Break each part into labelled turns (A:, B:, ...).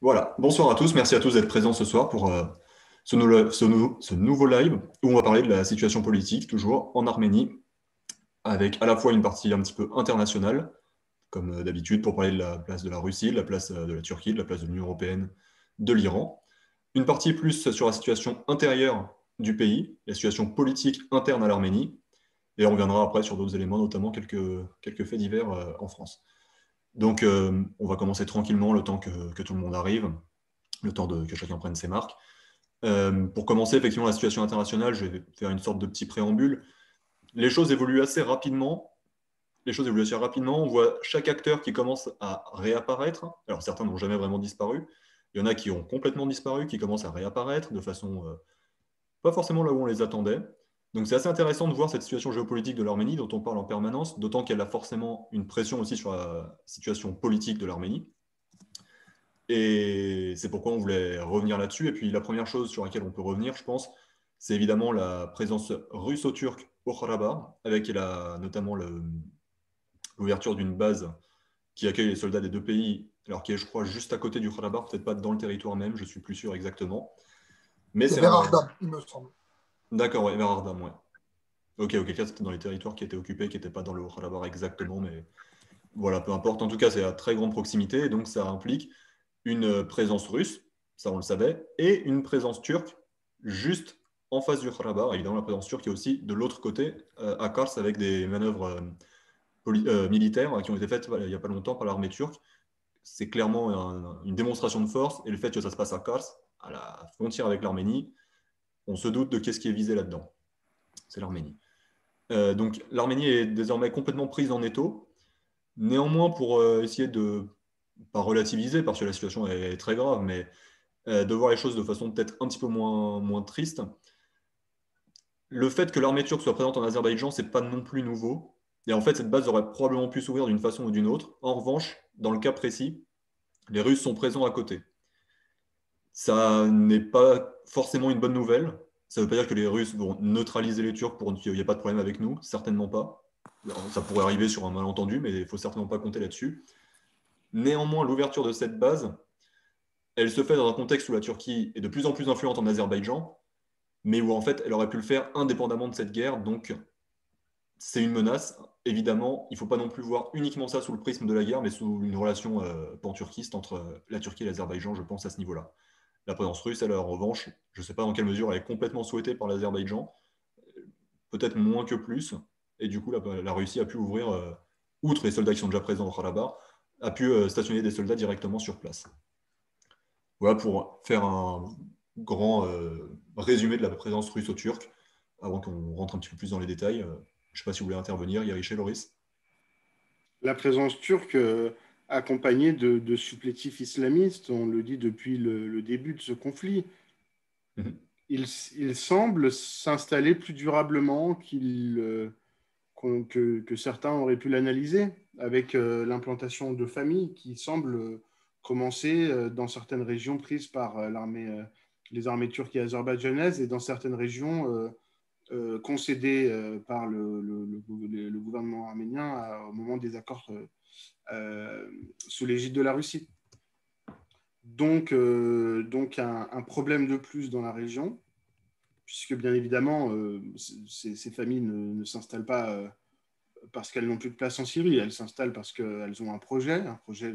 A: Voilà, bonsoir à tous, merci à tous d'être présents ce soir pour euh, ce, nouveau live où on va parler de la situation politique, toujours en Arménie, avec à la fois une partie un petit peu internationale, comme euh, d'habitude pour parler de la place de la Russie, de la place euh, de la Turquie, de la place de l'Union européenne, de l'Iran, une partie plus sur la situation intérieure du pays, la situation politique interne à l'Arménie, et on reviendra après sur d'autres éléments, notamment quelques, quelques faits divers en France. Donc, euh, on va commencer tranquillement le temps que, tout le monde arrive, le temps que chacun prenne ses marques. Euh, pour commencer, effectivement, la situation internationale, je vais faire une sorte de petit préambule. Les choses évoluent assez rapidement. Les choses évoluent assez rapidement. On voit chaque acteur qui commence à réapparaître. Alors, certains n'ont jamais vraiment disparu. Il y en a qui ont complètement disparu, qui commencent à réapparaître de façon euh, pas forcément là où on les attendait. Donc c'est assez intéressant de voir cette situation géopolitique de l'Arménie dont on parle en permanence, d'autant qu'elle a forcément une pression aussi sur la situation politique de l'Arménie. Et c'est pourquoi on voulait revenir là-dessus. Et puis la première chose sur laquelle on peut revenir, je pense, c'est évidemment la présence russo-turque au Karabakh, avec la, notamment l'ouverture d'une base qui accueille les soldats des deux pays, alors qui est, je crois, juste à côté du Karabakh, peut-être pas dans le territoire même, je suis plus sûr exactement.
B: Mais c'est vers il me semble.
A: D'accord, vers Ardam, ouais. Ok, ok, c'était dans les territoires qui étaient occupés, qui n'étaient pas dans le Haut-Karabakh exactement, mais voilà, peu importe. En tout cas, c'est à très grande proximité, et donc ça implique une présence russe, ça on le savait, et une présence turque juste en face du Karabakh. Évidemment, la présence turque est aussi de l'autre côté, euh, à Kars, avec des manœuvres euh, euh, militaires qui ont été faites il n'y a pas longtemps par l'armée turque. C'est clairement une démonstration de force, et le fait que ça se passe à Kars, à la frontière avec l'Arménie, on se doute de qu'est-ce qui est visé là-dedans. C'est l'Arménie. Euh, donc l'Arménie est désormais complètement prise en étau. Néanmoins, pour euh, essayer de, pas relativiser, parce que la situation est, très grave, mais euh, de voir les choses de façon peut-être un petit peu moins, moins triste, le fait que l'armée turque soit présente en Azerbaïdjan, c'est pas non plus nouveau. Et en fait, cette base aurait probablement pu s'ouvrir d'une façon ou d'une autre. En revanche, dans le cas précis, les Russes sont présents à côté. Ça n'est pas forcément une bonne nouvelle. Ça ne veut pas dire que les Russes vont neutraliser les Turcs pour qu'il n'y ait pas de problème avec nous, certainement pas. ça pourrait arriver sur un malentendu, mais il faut certainement pas compter là-dessus. Néanmoins, l'ouverture de cette base, elle se fait dans un contexte où la Turquie est de plus en plus influente en Azerbaïdjan, mais où en fait elle aurait pu le faire indépendamment de cette guerre. Donc c'est une menace. Évidemment, il ne faut pas non plus voir uniquement ça sous le prisme de la guerre, mais sous une relation euh, pan-turquiste entre la Turquie et l'Azerbaïdjan, je pense, à ce niveau-là. La présence russe, elle, en revanche, je ne sais pas dans quelle mesure elle est complètement souhaitée par l'Azerbaïdjan, peut-être moins que plus. Et du coup, la, Russie a pu ouvrir, euh, outre les soldats qui sont déjà présents au Karabakh, a pu euh, stationner des soldats directement sur place. Voilà pour faire un grand euh, résumé de la présence russo-turque, avant qu'on rentre un petit peu plus dans les détails. je ne sais pas si vous voulez intervenir, Yariché, Loris.
C: La présence turque accompagné de, supplétifs islamistes, on le dit depuis le, début de ce conflit. Mhm. Il, semble s'installer plus durablement qu'il, euh, que, certains auraient pu l'analyser, avec euh, l'implantation de familles qui semblent commencer euh, dans certaines régions prises par l'armée, les armées turques et azerbaïdjanaises et dans certaines régions concédées par le, le, gouvernement arménien au moment des accords sous l'égide de la Russie. Donc, euh, donc un, problème de plus dans la région, puisque bien évidemment, euh, ces, familles ne, s'installent pas parce qu'elles n'ont plus de place en Syrie, elles s'installent parce qu'elles ont un projet, un projet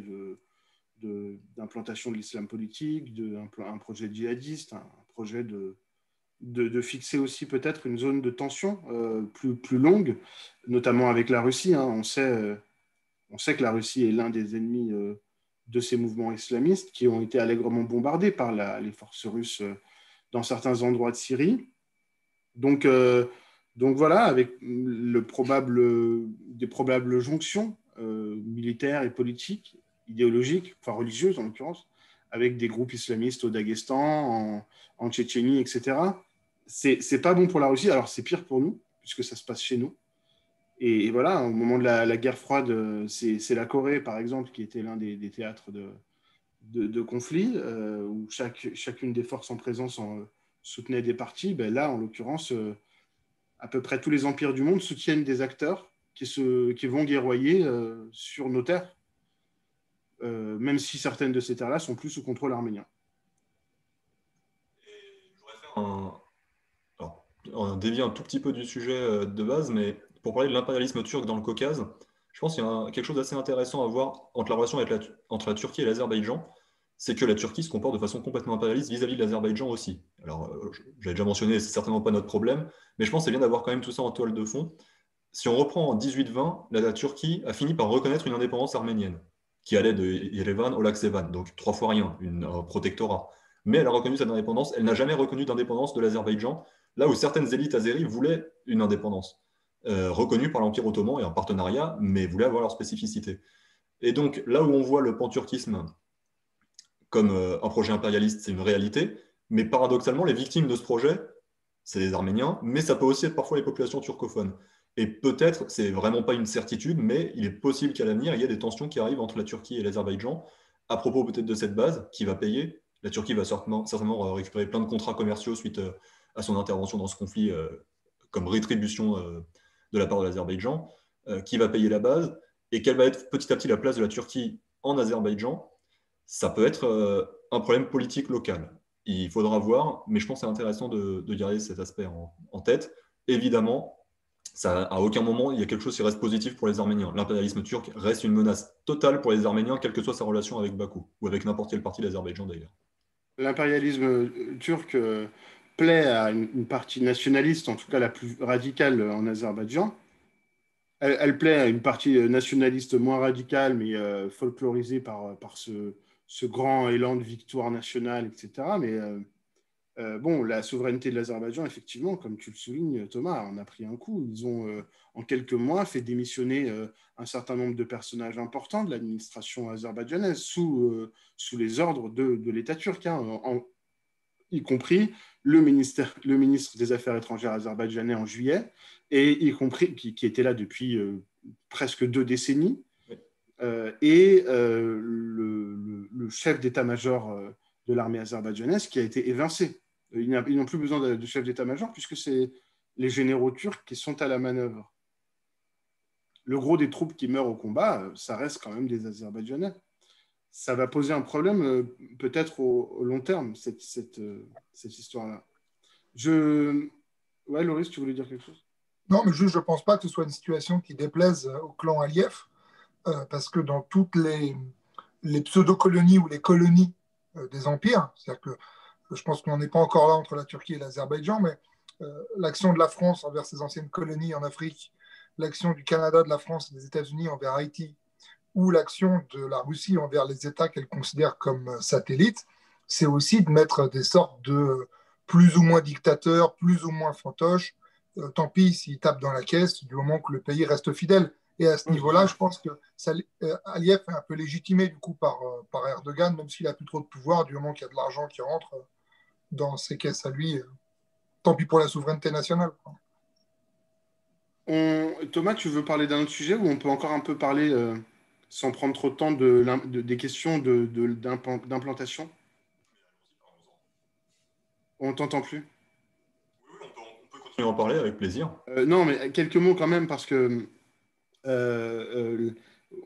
C: d'implantation de, l'islam politique, un, projet djihadiste, un, projet de, de, fixer aussi peut-être une zone de tension plus, plus longue, notamment avec la Russie. Hein. On sait on sait que la Russie est l'un des ennemis euh, de ces mouvements islamistes qui ont été allègrement bombardés par les forces russes euh, dans certains endroits de Syrie. Donc, euh, donc voilà, avec le probable, des probables jonctions militaires et politiques, idéologiques, enfin religieuses en l'occurrence, avec des groupes islamistes au Daghestan, en, Tchétchénie, etc. C'est pas bon pour la Russie, alors c'est pire pour nous, puisque ça se passe chez nous. Et, voilà, au moment de la, guerre froide, euh, c'est la Corée, par exemple, qui était l'un des, théâtres de, de, conflits, euh, où chaque, chacune des forces en présence en, soutenait des partis. Ben là, en l'occurrence, euh, à peu près tous les empires du monde soutiennent des acteurs qui, se, qui vont guerroyer sur nos terres. même si certaines de ces terres-là sont plus sous contrôle arménien.
A: on dévie un tout petit peu du sujet de base, mais pour parler de l'impérialisme turc dans le Caucase, je pense qu'il y a quelque chose d'assez intéressant à voir entre la relation entre la Turquie et l'Azerbaïdjan c'est que la Turquie se comporte de façon complètement impérialiste vis-à-vis de l'Azerbaïdjan aussi. Alors, euh, j'avais déjà mentionné, c'est certainement pas notre problème, mais je pense que c'est bien d'avoir quand même tout ça en toile de fond. Si on reprend en 1820, la, Turquie a fini par reconnaître une indépendance arménienne, qui allait de Yerevan au lac Sevan, donc trois fois rien, une, un protectorat. Mais elle a reconnu cette indépendance, elle n'a jamais reconnu d'indépendance de l'Azerbaïdjan, là où certaines élites azéries voulaient une indépendance, euh, reconnue par l'Empire ottoman et en partenariat, mais voulaient avoir leur spécificité. Et donc, là où on voit le panturquisme comme euh, un projet impérialiste, c'est une réalité. Mais paradoxalement, les victimes de ce projet, c'est les Arméniens, mais ça peut aussi être parfois les populations turcophones. Et peut-être, c'est vraiment pas une certitude, mais il est possible qu'à l'avenir, il y ait des tensions qui arrivent entre la Turquie et l'Azerbaïdjan à propos peut-être de cette base qui va payer. La Turquie va certainement, certainement récupérer plein de contrats commerciaux suite euh, à son intervention dans ce conflit euh, comme rétribution de la part de l'Azerbaïdjan, qui va payer la base, et quelle va être petit à petit la place de la Turquie en Azerbaïdjan ça peut être euh, un problème politique local. Il faudra voir, mais je pense que c'est intéressant de, garder cet aspect en, tête. Évidemment, ça, à aucun moment il y a quelque chose qui reste positif pour les Arméniens. L'impérialisme turc reste une menace totale pour les Arméniens, quelle que soit sa relation avec Bakou, ou avec n'importe quelle partie de l'Azerbaïdjan d'ailleurs.
C: L'impérialisme euh, turc euh, plaît à une, partie nationaliste, en tout cas la plus radicale en Azerbaïdjan. Elle, plaît à une partie nationaliste moins radicale, mais folklorisée par, par ce, ce grand élan de victoire nationale, etc. Mais euh, euh, bon, la souveraineté de l'Azerbaïdjan, effectivement, comme tu le soulignes, Thomas, on a pris un coup. Ils ont, euh, en quelques mois, fait démissionner un certain nombre de personnages importants de l'administration azerbaïdjanaise sous, sous les ordres de, l'État turc, hein, y compris le, ministère, le ministre des Affaires étrangères azerbaïdjanais en juillet, et y compris qui, qui était là depuis presque deux décennies, euh, et euh, le, chef d'état-major euh, de l'armée azerbaïdjanaise qui a été évincé. Ils n'ont plus besoin de, chef d'état-major puisque c'est les généraux turcs qui sont à la manœuvre. Le gros des troupes qui meurent au combat, ça reste quand même des Azerbaïdjanais. Ça va poser un problème peut-être au, long terme, cette, cette, cette histoire-là. Je... Ouais, Loris, tu voulais dire quelque chose?
B: Non, mais juste, je ne pense pas que ce soit une situation qui déplaise au clan Aliyev. Euh, parce que dans toutes les, les pseudo-colonies ou les colonies euh, des empires, c'est-à-dire que je pense qu'on n'est pas encore là entre la Turquie et l'Azerbaïdjan, mais euh, l'action de la France envers ses anciennes colonies en Afrique, l'action du Canada, de la France et des États-Unis envers Haïti, ou l'action de la Russie envers les États qu'elle considère comme satellites, c'est aussi de mettre des sortes de plus ou moins dictateurs, plus ou moins fantoches. tant pis s'ils tapent dans la caisse du moment que le pays reste fidèle. Et à ce niveau-là, je pense que euh, Aliyev est un peu légitimé du coup par, euh, par Erdogan, même s'il a plus trop de pouvoir, du moment qu'il y a de l'argent qui rentre euh, dans ses caisses à lui. Tant pis pour la souveraineté nationale.
C: Thomas, tu veux parler d'un autre sujet ou on peut encore un peu parler, sans prendre trop de temps, de, des questions d'implantation de, On t'entend plus?
A: Oui, on peut, continuer à en parler avec plaisir.
C: non, mais quelques mots quand même, parce que euh, euh,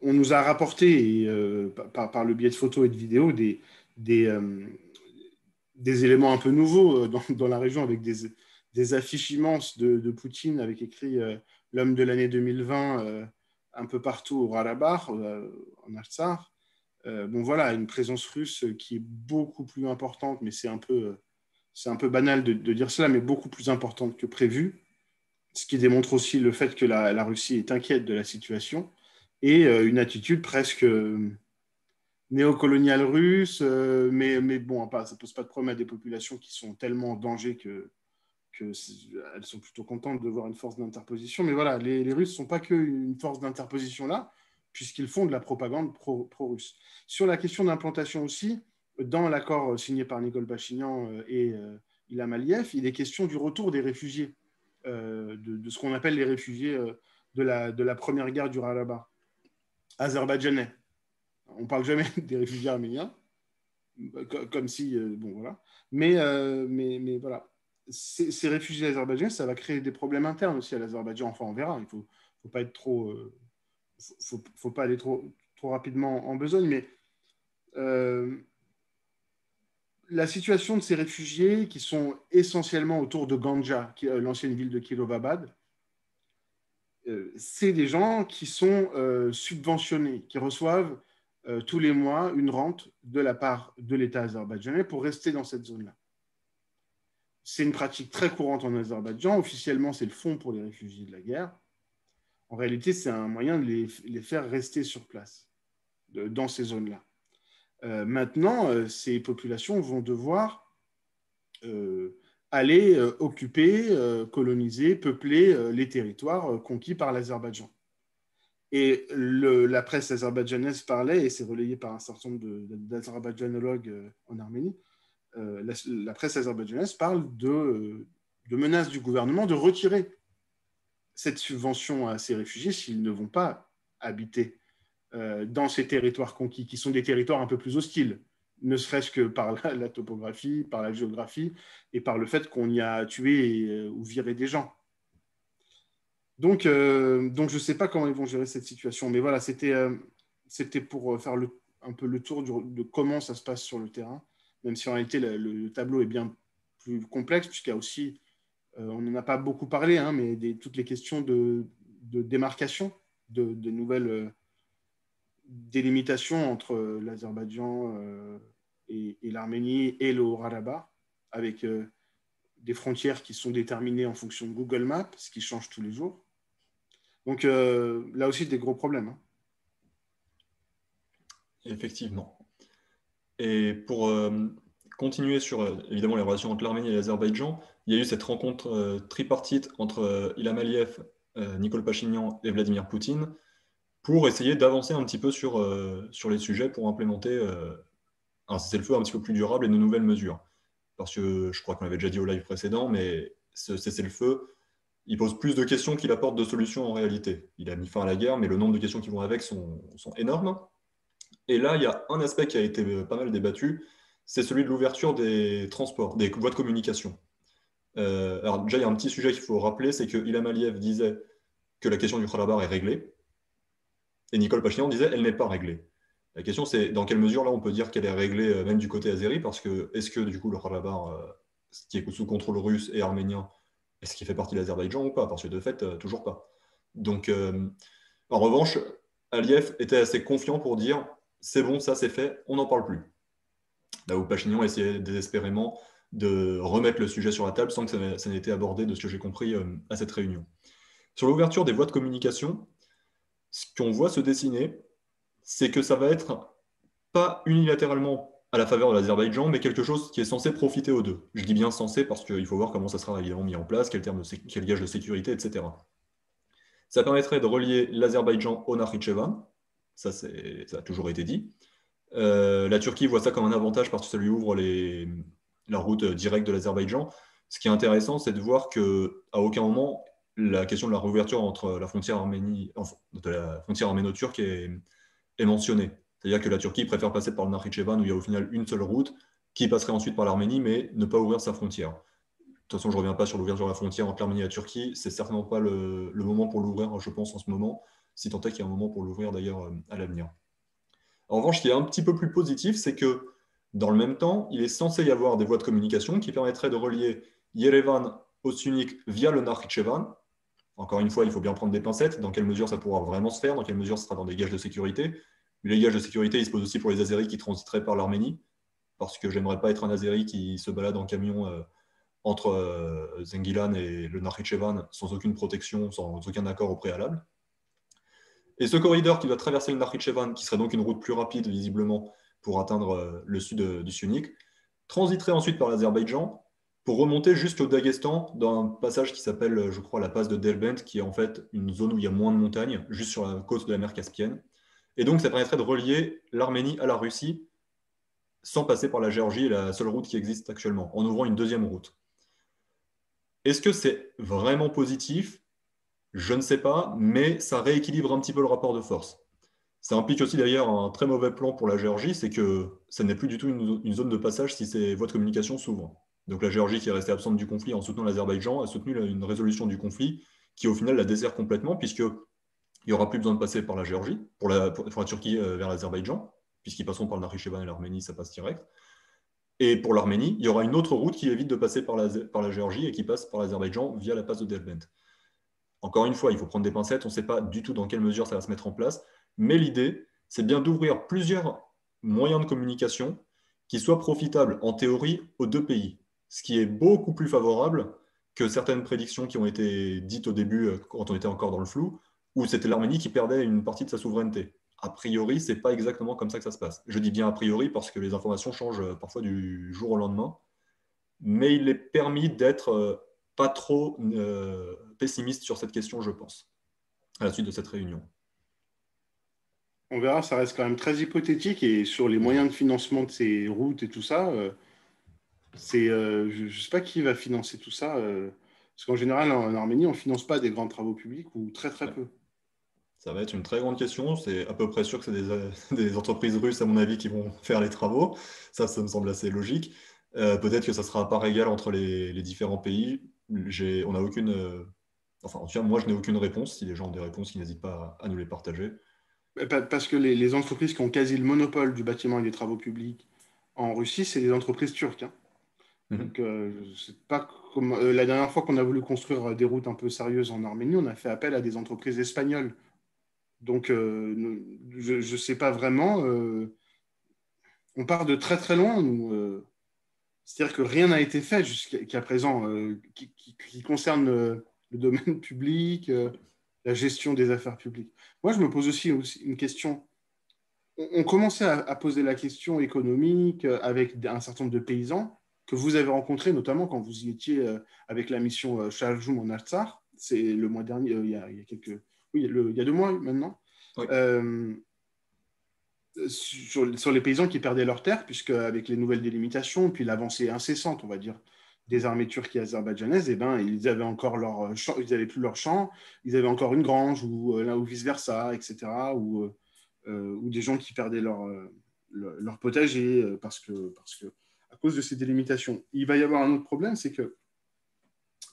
C: on nous a rapporté, euh, par, le biais de photos et de vidéos, des, des, des éléments un peu nouveaux dans, la région avec des, des affiches immenses de, Poutine avec écrit l'homme de l'année 2020 un peu partout au Rarabar, en Artsar. bon voilà, une présence russe qui est beaucoup plus importante, mais c'est un peu, c'est un peu banal de, dire cela, mais beaucoup plus importante que prévu ce qui démontre aussi le fait que la, Russie est inquiète de la situation, et euh, une attitude presque euh, néocoloniale russe, euh, mais, mais bon, ça ne pose pas de problème à des populations qui sont tellement en danger que, que elles sont plutôt contentes de voir une force d'interposition. Mais voilà, les, Russes ne sont pas qu'une force d'interposition là, puisqu'ils font de la propagande pro-russe. Sur la question d'implantation aussi, dans l'accord signé par Nicole Pachignan et Ilham Aliyev, il est question du retour des réfugiés euh, de, ce qu'on appelle les réfugiés euh, de la, première guerre du Ralaba, azerbaïdjanais. On ne parle jamais des réfugiés arméniens, comme si, euh, bon voilà. Mais voilà, ces, réfugiés azerbaïdjanais, ça va créer des problèmes internes aussi à l'Azerbaïdjan. Enfin, on verra. Il faut, faut pas être trop, faut, faut, pas aller trop, rapidement en besogne. Mais la situation de ces réfugiés qui sont essentiellement autour de Ganja, l'ancienne ville de Kilovabad, c'est des gens qui sont subventionnés, qui reçoivent tous les mois une rente de la part de l'État azerbaïdjanais pour rester dans cette zone-là. C'est une pratique très courante en Azerbaïdjan. Officiellement, c'est le fonds pour les réfugiés de la guerre. En réalité, c'est un moyen de les, faire rester sur place, dans ces zones-là. Euh, maintenant, euh, ces populations vont devoir euh, aller occuper, coloniser, peupler les territoires conquis par l'Azerbaïdjan. Et la presse azerbaïdjanaise parlait, et c'est relayé par un certain nombre d'azerbaïdjanologues en Arménie, euh, la, presse azerbaïdjanaise parle de, de, menaces du gouvernement de retirer cette subvention à ces réfugiés s'ils ne vont pas habiter euh, dans ces territoires conquis, qui sont des territoires un peu plus hostiles, ne serait-ce que par la, topographie, par la géographie et par le fait qu'on y a tué euh, ou viré des gens. Donc, donc je ne sais pas comment ils vont gérer cette situation, mais voilà, c'était c'était pour faire un peu le tour de comment ça se passe sur le terrain même si en réalité le, tableau est bien plus complexe, puisqu'il y a aussi, euh, on n'en a pas beaucoup parlé, hein, mais toutes les questions de, démarcation, de, nouvelles euh, délimitations entre l'Azerbaïdjan euh, et, l'Arménie et le Haut-Karabakh, avec des frontières qui sont déterminées en fonction de Google Maps, ce qui change tous les jours. Donc là aussi, des gros problèmes. Hein.
A: Effectivement. Et pour euh, continuer sur euh, évidemment les relations entre l'Arménie et l'Azerbaïdjan, il y a eu cette rencontre euh, tripartite entre Ilham Aliyev, Nicole Pachinian et Vladimir Poutine pour essayer d'avancer un petit peu sur, sur les sujets pour implémenter un cessez-le-feu un petit peu plus durable et de nouvelles mesures. Parce que je crois qu'on l'avait déjà dit au live précédent, mais ce cessez-le-feu, il pose plus de questions qu'il apporte de solutions en réalité. Il a mis fin à la guerre, mais le nombre de questions qui vont avec sont, sont énormes. Et là, il y a un aspect qui a été euh, pas mal débattu, c'est celui de l'ouverture des transports, des voies de communication. Euh, alors déjà, il y a un petit sujet qu'il faut rappeler, c'est que Ilham Aliyev disait que la question du Khalabar est réglée, et Nicole Pachinian disait elle n'est pas réglée. La question, c'est dans quelle mesure là on peut dire qu'elle est réglée euh, même du côté azéri, parce que est-ce que du coup le Khalabar, ce qui est sous contrôle russe et arménien, est-ce qu'il fait partie de l'Azerbaïdjan ou pas? Parce que de fait, toujours pas. Donc, en revanche, Aliyev était assez confiant pour dire c'est bon, ça c'est fait, on n'en parle plus. Là où Pachignon essayait désespérément de remettre le sujet sur la table sans que ça n'ait été abordé, de ce que j'ai compris, euh, à cette réunion. Sur l'ouverture des voies de communication, ce qu'on voit se dessiner, c'est que ça va être pas unilatéralement à la faveur de l'Azerbaïdjan, mais quelque chose qui est censé profiter aux deux. Je dis bien censé parce qu'il faut voir comment ça sera évidemment mis en place, quel, gage de sécurité, etc. Ça permettrait de relier l'Azerbaïdjan au Nakhichevan, ça, ça a toujours été dit. Euh, la Turquie voit ça comme un avantage parce que ça lui ouvre la route directe de l'Azerbaïdjan. Ce qui est intéressant, c'est de voir qu'à aucun moment, la question de la réouverture entre la frontière, Arménie, de la frontière arméno-turque est, mentionnée. C'est-à-dire que la Turquie préfère passer par le Nakhichevan où il y a au final une seule route qui passerait ensuite par l'Arménie, mais ne pas ouvrir sa frontière. De toute façon, je ne reviens pas sur l'ouverture de la frontière entre l'Arménie et la Turquie. C'est certainement pas le moment pour l'ouvrir, je pense, en ce moment si tant est qu'il y a un moment pour l'ouvrir d'ailleurs euh, à l'avenir. En revanche, ce qui est un petit peu plus positif, c'est que dans le même temps, il est censé y avoir des voies de communication qui permettraient de relier Yerevan au Sunik via le Nakhichevan. Encore une fois, il faut bien prendre des pincettes. Dans quelle mesure ça pourra vraiment se faire? Dans quelle mesure ce sera dans des gages de sécurité? Mais les gages de sécurité, ils se posent aussi pour les Azéris qui transiteraient par l'Arménie. Parce que j'aimerais pas être un Azéri qui se balade en camion euh, entre euh, Zengilan et le Nakhichevan sans aucune protection, sans aucun accord au préalable. Et ce corridor qui doit traverser le Nakhichevan, qui serait donc une route plus rapide visiblement pour atteindre euh, le sud euh, du Sunik, transiterait ensuite par l'Azerbaïdjan pour remonter jusqu'au Daghestan dans un passage qui s'appelle, euh, je crois, la passe de Delbent, qui est en fait une zone où il y a moins de montagnes, juste sur la côte de la mer Caspienne. Et donc, ça permettrait de relier l'Arménie à la Russie sans passer par la Géorgie, la seule route qui existe actuellement, en ouvrant une deuxième route. Est-ce que c'est vraiment positif je ne sais pas, mais ça rééquilibre un petit peu le rapport de force. Ça implique aussi d'ailleurs un très mauvais plan pour la Géorgie, c'est que ça n'est plus du tout une, zone de passage si ces voies de communication s'ouvrent. Donc la Géorgie, qui est restée absente du conflit en soutenant l'Azerbaïdjan, a soutenu une résolution du conflit qui au final la dessert complètement, puisqu'il n'y aura plus besoin de passer par la Géorgie, pour la, Turquie euh, vers l'Azerbaïdjan. puisqu'ils passeront par le et l'Arménie, ça passe direct. Et pour l'Arménie, il y aura une autre route qui évite de passer par la, par la Géorgie et qui passe par l'Azerbaïdjan via la passe de Derbent. Encore une fois, il faut prendre des pincettes, on ne sait pas du tout dans quelle mesure ça va se mettre en place, mais l'idée, c'est bien d'ouvrir plusieurs moyens de communication qui soient profitables en théorie aux deux pays, ce qui est beaucoup plus favorable que certaines prédictions qui ont été dites au début euh, quand on était encore dans le flou, où c'était l'Arménie qui perdait une partie de sa souveraineté. A priori, ce n'est pas exactement comme ça que ça se passe. Je dis bien a priori parce que les informations changent euh, parfois du jour au lendemain, mais il est permis d'être euh, pas trop pessimiste sur cette question, je pense, à la suite de cette réunion.
C: On verra, ça reste quand même très hypothétique et sur les moyens de financement de ces routes et tout ça, c'est, je ne sais pas qui va financer tout ça. Parce qu'en général, en Arménie, on ne finance pas des grands travaux publics ou très très peu.
A: Ça va être une très grande question. C'est à peu près sûr que c'est des, entreprises russes, à mon avis, qui vont faire les travaux. Ça, ça me semble assez logique. Euh, peut-être que ça sera à part égale entre les, différents pays. On n'a aucune. Euh, enfin, en tout cas, moi, je n'ai aucune réponse. Si les gens ont des réponses, ils n'hésitent pas à, nous les partager.
C: Parce que les, entreprises qui ont quasi le monopole du bâtiment et des travaux publics en Russie, c'est les entreprises turques. Hein. Mhm. Donc, euh, pas euh, la dernière fois qu'on a voulu construire des routes un peu sérieuses en Arménie, on a fait appel à des entreprises espagnoles. Donc, euh, je ne sais pas vraiment. on part de très très loin. C'est-à-dire que rien n'a été fait jusqu'à présent qui, concerne le, domaine public, la gestion des affaires publiques. Moi, je me pose aussi, une question. On, commençait à, poser la question économique avec un certain nombre de paysans que vous avez rencontré, notamment quand vous y étiez euh, avec la mission Shaljoum euh, en Artsar. C'est le mois dernier, euh, il, y a, quelques. Oui, il y a deux mois maintenant. sur, les paysans qui perdaient leurs terres, puisque avec les nouvelles délimitations, puis l'avancée incessante, on va dire, des armées turques et azerbaïdjanaises, eh ben, ils avaient encore leur champ, ils n'avaient plus leur champ, ils avaient encore une grange ou, ou vice versa, etc. Ou, ou des gens qui perdaient leur, potager parce que, à cause de ces délimitations. Il va y avoir un autre problème, c'est que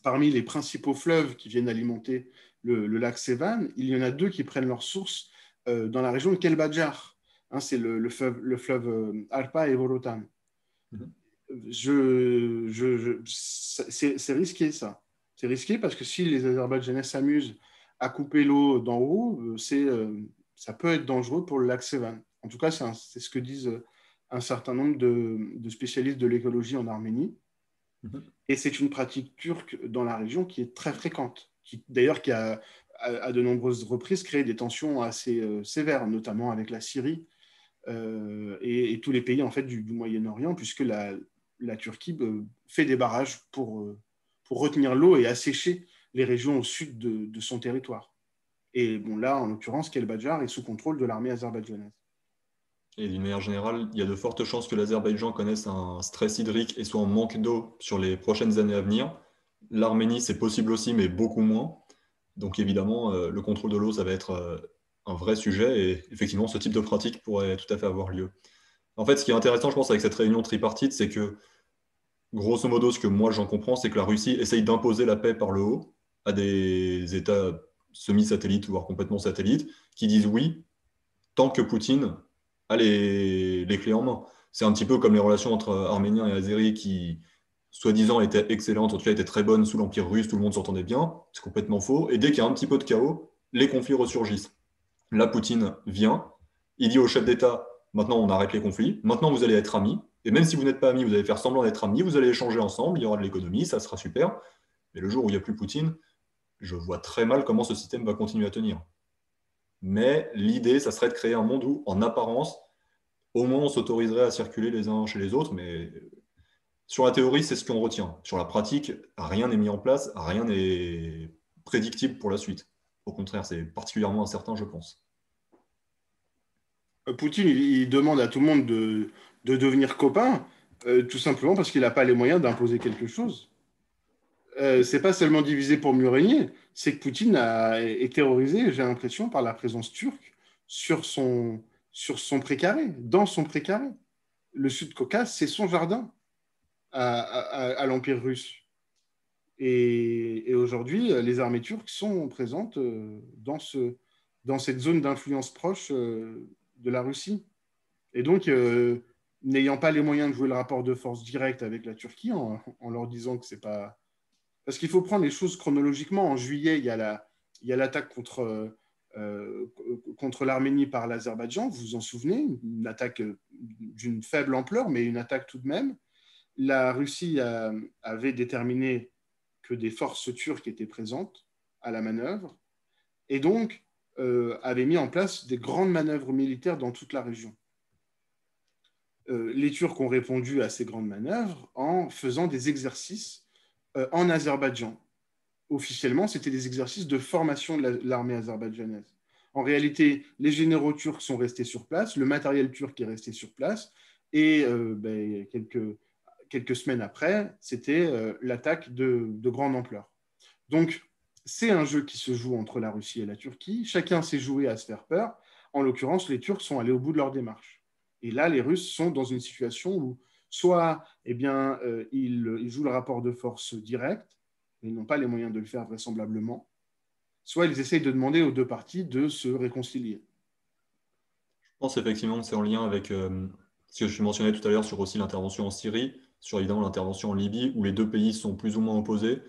C: parmi les principaux fleuves qui viennent alimenter le, lac Sevan, il y en a deux qui prennent leur source euh, dans la région de Kelbadjar. Hein, c'est le, fleuve, le euh, et Vorotan. Mhm. Je, c'est risqué ça. C'est risqué parce que si les Azerbaïdjanais s'amusent à couper l'eau d'en haut, euh, c'est, ça peut être dangereux pour le lac Sevan. En tout cas, c'est ce que disent un certain nombre de, spécialistes de l'écologie en Arménie. Mhm. Et c'est une pratique turque dans la région qui est très fréquente, qui d'ailleurs qui a à, de nombreuses reprises créé des tensions assez euh, sévères, notamment avec la Syrie euh, et, tous les pays en fait du, Moyen-Orient, puisque la, Turquie euh, fait des barrages pour, pour retenir l'eau et assécher les régions au sud de, son territoire. Et bon, là, en l'occurrence, Kelbadjar est sous contrôle de l'armée azerbaïdjanaise.
A: Et d'une manière générale, il y a de fortes chances que l'Azerbaïdjan connaisse un stress hydrique et soit en manque d'eau sur les prochaines années à venir. L'Arménie, c'est possible aussi, mais beaucoup moins. Donc évidemment, euh, le contrôle de l'eau, ça va être euh, un vrai sujet. Et effectivement, ce type de pratique pourrait tout à fait avoir lieu. En fait, ce qui est intéressant, je pense, avec cette réunion tripartite, c'est que, grosso modo, ce que moi j'en comprends, c'est que la Russie essaye d'imposer la paix par le haut à des États semi-satellites, voire complètement satellites, qui disent oui, tant que Poutine a les, clés en main. C'est un petit peu comme les relations entre Arméniens et Azéris qui, soi-disant, étaient excellentes, en tout cas étaient très bonnes sous l'Empire russe, tout le monde s'entendait bien. C'est complètement faux. Et dès qu'il y a un petit peu de chaos, les conflits ressurgissent. Là, Poutine vient, il dit au chef d'État maintenant on arrête les conflits, maintenant vous allez être amis. Et même si vous n'êtes pas amis, vous allez faire semblant d'être amis, vous allez échanger ensemble, il y aura de l'économie, ça sera super. Mais le jour où il n'y a plus Poutine, je vois très mal comment ce système va continuer à tenir. Mais l'idée, ça serait de créer un monde où, en apparence, au moins on s'autoriserait à circuler les uns chez les autres, mais sur la théorie, c'est ce qu'on retient. Sur la pratique, rien n'est mis en place, rien n'est prédictible pour la suite. Au contraire, c'est particulièrement incertain, je pense.
C: Euh, Poutine, il demande à tout le monde de, devenir copain, euh, tout simplement parce qu'il n'a pas les moyens d'imposer quelque chose. Euh, c'est pas seulement divisé pour mieux régner, c'est que Poutine est terrorisé, j'ai l'impression, par la présence turque sur son, sur son précaré, dans son précaré. Le Sud-Caucase, c'est son jardin à, l'Empire russe. Et, aujourd'hui, les armées turques sont présentes euh, dans, ce, dans cette zone d'influence proche de la Russie. Et donc, n'ayant pas les moyens de jouer le rapport de force direct avec la Turquie, en, leur disant que c'est pas. Parce qu'il faut prendre les choses chronologiquement. En juillet, il y a l'attaque la, contre, euh, contre l'Arménie par l'Azerbaïdjan, vous vous en souvenez, une attaque d'une faible ampleur, mais une attaque tout de même. La Russie avait déterminé que des forces turques étaient présentes à la manœuvre, et donc euh, avait mis en place des grandes manœuvres militaires dans toute la région. Euh, les Turcs ont répondu à ces grandes manœuvres en faisant des exercices euh, en Azerbaïdjan. Officiellement, c'était des exercices de formation de l'armée azerbaïdjanaise. En réalité, les généraux turcs sont restés sur place, le matériel turc est resté sur place, et euh, ben, quelques, quelques, semaines après, c'était l'attaque de, de, grande ampleur. Donc, c'est un jeu qui se joue entre la Russie et la Turquie. Chacun s'est joué à se faire peur. En l'occurrence, les Turcs sont allés au bout de leur démarche. Et là, les Russes sont dans une situation où soit eh bien, euh, ils, jouent le rapport de force direct, mais ils n'ont pas les moyens de le faire vraisemblablement, soit ils essayent de demander aux deux parties de se réconcilier.
A: Je pense effectivement que c'est en lien avec euh, ce que je mentionnais tout à l'heure sur aussi l'intervention en Syrie, sur évidemment l'intervention en Libye, où les deux pays sont plus ou moins opposés.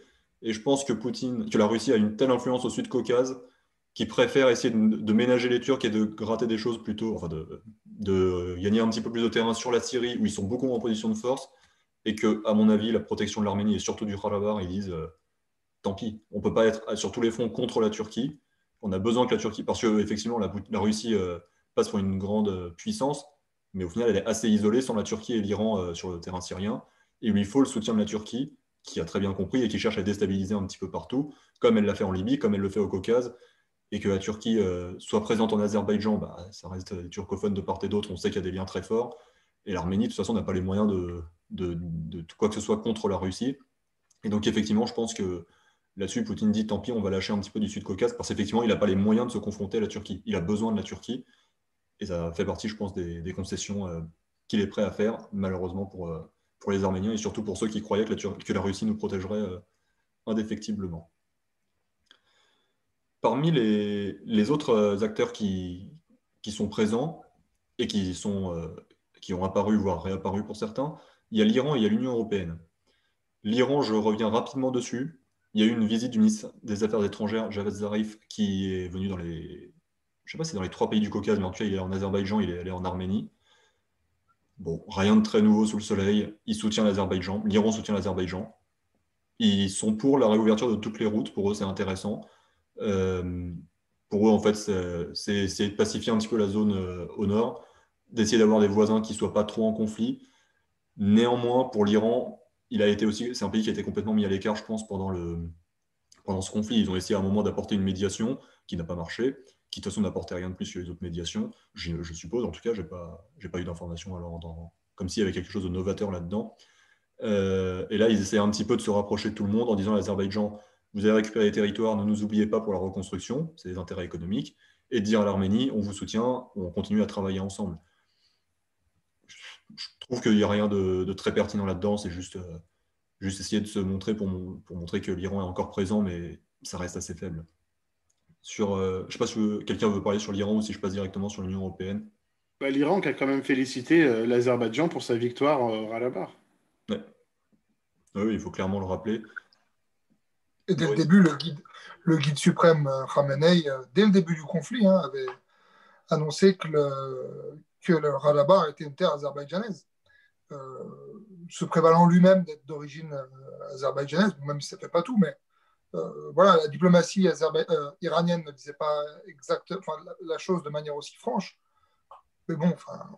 A: Et je pense que Poutine, que la Russie a une telle influence au Sud-Caucase qui préfèrent essayer de, ménager les Turcs et de gratter des choses plutôt, enfin de, gagner un petit peu plus de terrain sur la Syrie, où ils sont beaucoup en position de force, et que, à mon avis, la protection de l'Arménie et surtout du Karabakh, ils disent euh, tant pis, on ne peut pas être sur tous les fronts contre la Turquie. On a besoin que la Turquie, parce que effectivement, la, Russie euh, passe pour une grande euh, puissance, mais au final, elle est assez isolée sans la Turquie et l'Iran sur le terrain syrien. Et il lui faut le soutien de la Turquie, qui a très bien compris et qui cherche à déstabiliser un petit peu partout, comme elle l'a fait en Libye, comme elle le fait au Caucase, et que la Turquie euh, soit présente en Azerbaïdjan, bah, ça reste des turcophones de part et d'autre, on sait qu'il y a des liens très forts. Et l'Arménie, de toute façon, n'a pas les moyens de, de, quoi que ce soit contre la Russie. Et donc, effectivement, je pense que là-dessus, Poutine dit tant pis, on va lâcher un petit peu du Sud-Caucase, parce qu'effectivement, il n'a pas les moyens de se confronter à la Turquie. Il a besoin de la Turquie. Et ça fait partie, je pense, des, concessions euh, qu'il est prêt à faire, malheureusement, pour, euh, pour les Arméniens et surtout pour ceux qui croyaient que la, Russie nous protégerait indéfectiblement. Parmi les, autres euh, acteurs qui, sont présents et euh, qui ont apparu, voire réapparu pour certains, il y a l'Iran et il y a l'Union européenne. L'Iran, je reviens rapidement dessus. Il y a eu une visite du ministre des Affaires étrangères, Javed Zarif, qui est venu dans les. Je sais pas si dans les trois pays du Caucase, mais en tout cas, il est en Azerbaïdjan, il est allé en Arménie. Bon, rien de très nouveau sous le soleil. Il soutient l'Azerbaïdjan. L'Iran soutient l'Azerbaïdjan. Ils sont pour la réouverture de toutes les routes. Pour eux, c'est intéressant. Euh, pour eux, en fait, c'est de pacifier un petit peu la zone euh, au nord, d'essayer d'avoir des voisins qui ne soient pas trop en conflit. Néanmoins, pour l'Iran, il a été aussi, c'est un pays qui a été complètement mis à l'écart, je pense, pendant, pendant ce conflit. Ils ont essayé à un moment d'apporter une médiation qui n'a pas marché, qui de toute façon n'apportait rien de plus que les autres médiations. Je, suppose, en tout cas, je n'ai pas, pas eu d'informations comme s'il y avait quelque chose de novateur là-dedans. Euh, et là, ils essaient un petit peu de se rapprocher de tout le monde en disant l'Azerbaïdjan, vous avez récupéré les territoires, ne nous oubliez pas pour la reconstruction, c'est des intérêts économiques, et dire à l'Arménie, on vous soutient, on continue à travailler ensemble. Je trouve qu'il n'y a rien de, très pertinent là-dedans, c'est juste, euh, juste essayer de se montrer pour montrer que l'Iran est encore présent, mais ça reste assez faible. Sur, euh, je ne sais pas si quelqu'un veut parler sur l'Iran ou si je passe directement sur l'Union européenne.
C: Bah, L'Iran qui a quand même félicité euh, l'Azerbaïdjan pour sa victoire à la barre.
A: Oui, il faut clairement le rappeler.
B: Et dès le début, le guide, le guide suprême euh, Khamenei, euh, dès le début du conflit, hein, avait annoncé que le, que le était une terre azerbaïdjanaise. Euh, se prévalant lui-même d'être d'origine azerbaïdjanaise, même si ça ne fait pas tout, mais voilà, la diplomatie iranienne ne disait pas exactement la, chose de manière aussi franche. Mais bon,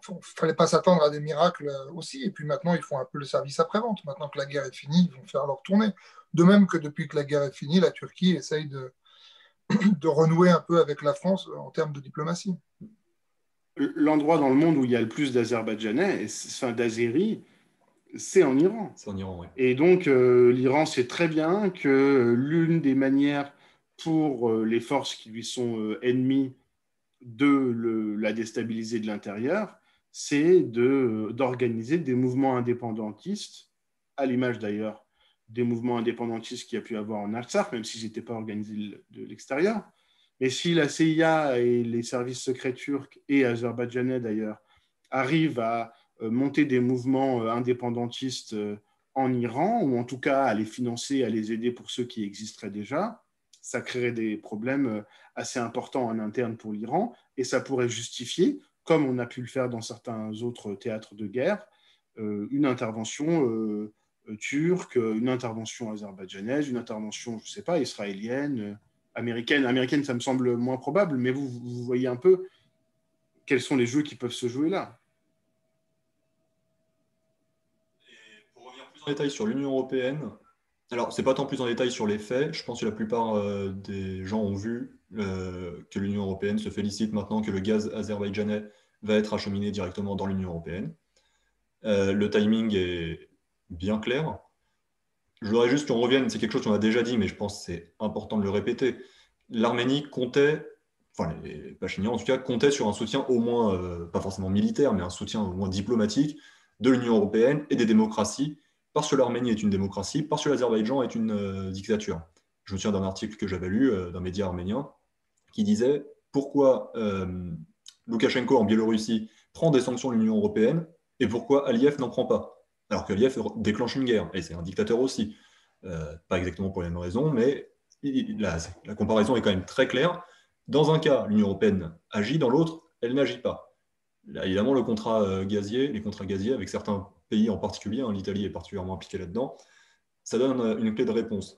B: il ne fallait pas s'attendre à des miracles aussi. Et puis maintenant, ils font un peu le service après-vente. Maintenant que la guerre est finie, ils vont faire leur tournée. De même que depuis que la guerre est finie, la Turquie essaye de, de renouer un peu avec la France en termes de diplomatie.
C: L'endroit dans le monde où il y a le plus d'Azerbaïdjanais, enfin d'Azéris, c'est en Iran.
A: C'est en Iran, oui.
C: Et donc, euh, l'Iran sait très bien que l'une des manières pour euh, les forces qui lui sont euh, ennemies de le, la déstabiliser de l'intérieur, c'est d'organiser des mouvements indépendantistes, à l'image d'ailleurs des mouvements indépendantistes qu'il y a pu avoir en Artsakh, même s'ils n'étaient pas organisés de l'extérieur. Mais si la CIA et les services secrets turcs et azerbaïdjanais d'ailleurs arrive à monter des mouvements indépendantistes en Iran, ou en tout cas à les financer, à les aider pour ceux qui existeraient déjà, ça créerait des problèmes assez importants en interne pour l'Iran, et ça pourrait justifier, comme on a pu le faire dans certains autres théâtres de guerre, une intervention turque, une intervention azerbaïdjanaise, une intervention, je ne sais pas, israélienne, américaine. Américaine, ça me semble moins probable, mais vous, vous voyez un peu quels sont les jeux qui peuvent se jouer là.
A: En détail sur l'Union européenne, alors c'est pas tant plus en détail sur les faits, je pense que la plupart euh, des gens ont vu euh, que l'Union européenne se félicite maintenant que le gaz azerbaïdjanais va être acheminé directement dans l'Union européenne. Euh, le timing est bien clair. Je voudrais juste qu'on revienne, c'est quelque chose qu'on a déjà dit, mais je pense que c'est important de le répéter. L'Arménie comptait, enfin les Pachinians en tout cas, comptait sur un soutien au moins, pas forcément militaire, mais un soutien au moins diplomatique de l'Union européenne et des démocraties, parce que l'Arménie est une démocratie, parce que l'Azerbaïdjan est une euh, dictature. Je me souviens d'un article que j'avais lu euh, d'un média arménien qui disait pourquoi Loukachenko en Biélorussie prend des sanctions de l'Union européenne et pourquoi Aliyev n'en prend pas? Alors que l'IF déclenche une guerre, et c'est un dictateur aussi. Euh, pas exactement pour les mêmes raisons, mais la, comparaison est quand même très claire. Dans un cas, l'Union européenne agit, dans l'autre, elle n'agit pas. Là, évidemment, le contrat euh, gazier, les contrats gaziers avec certains pays en particulier, hein, l'Italie est particulièrement impliquée là-dedans, ça donne euh, une clé de réponse.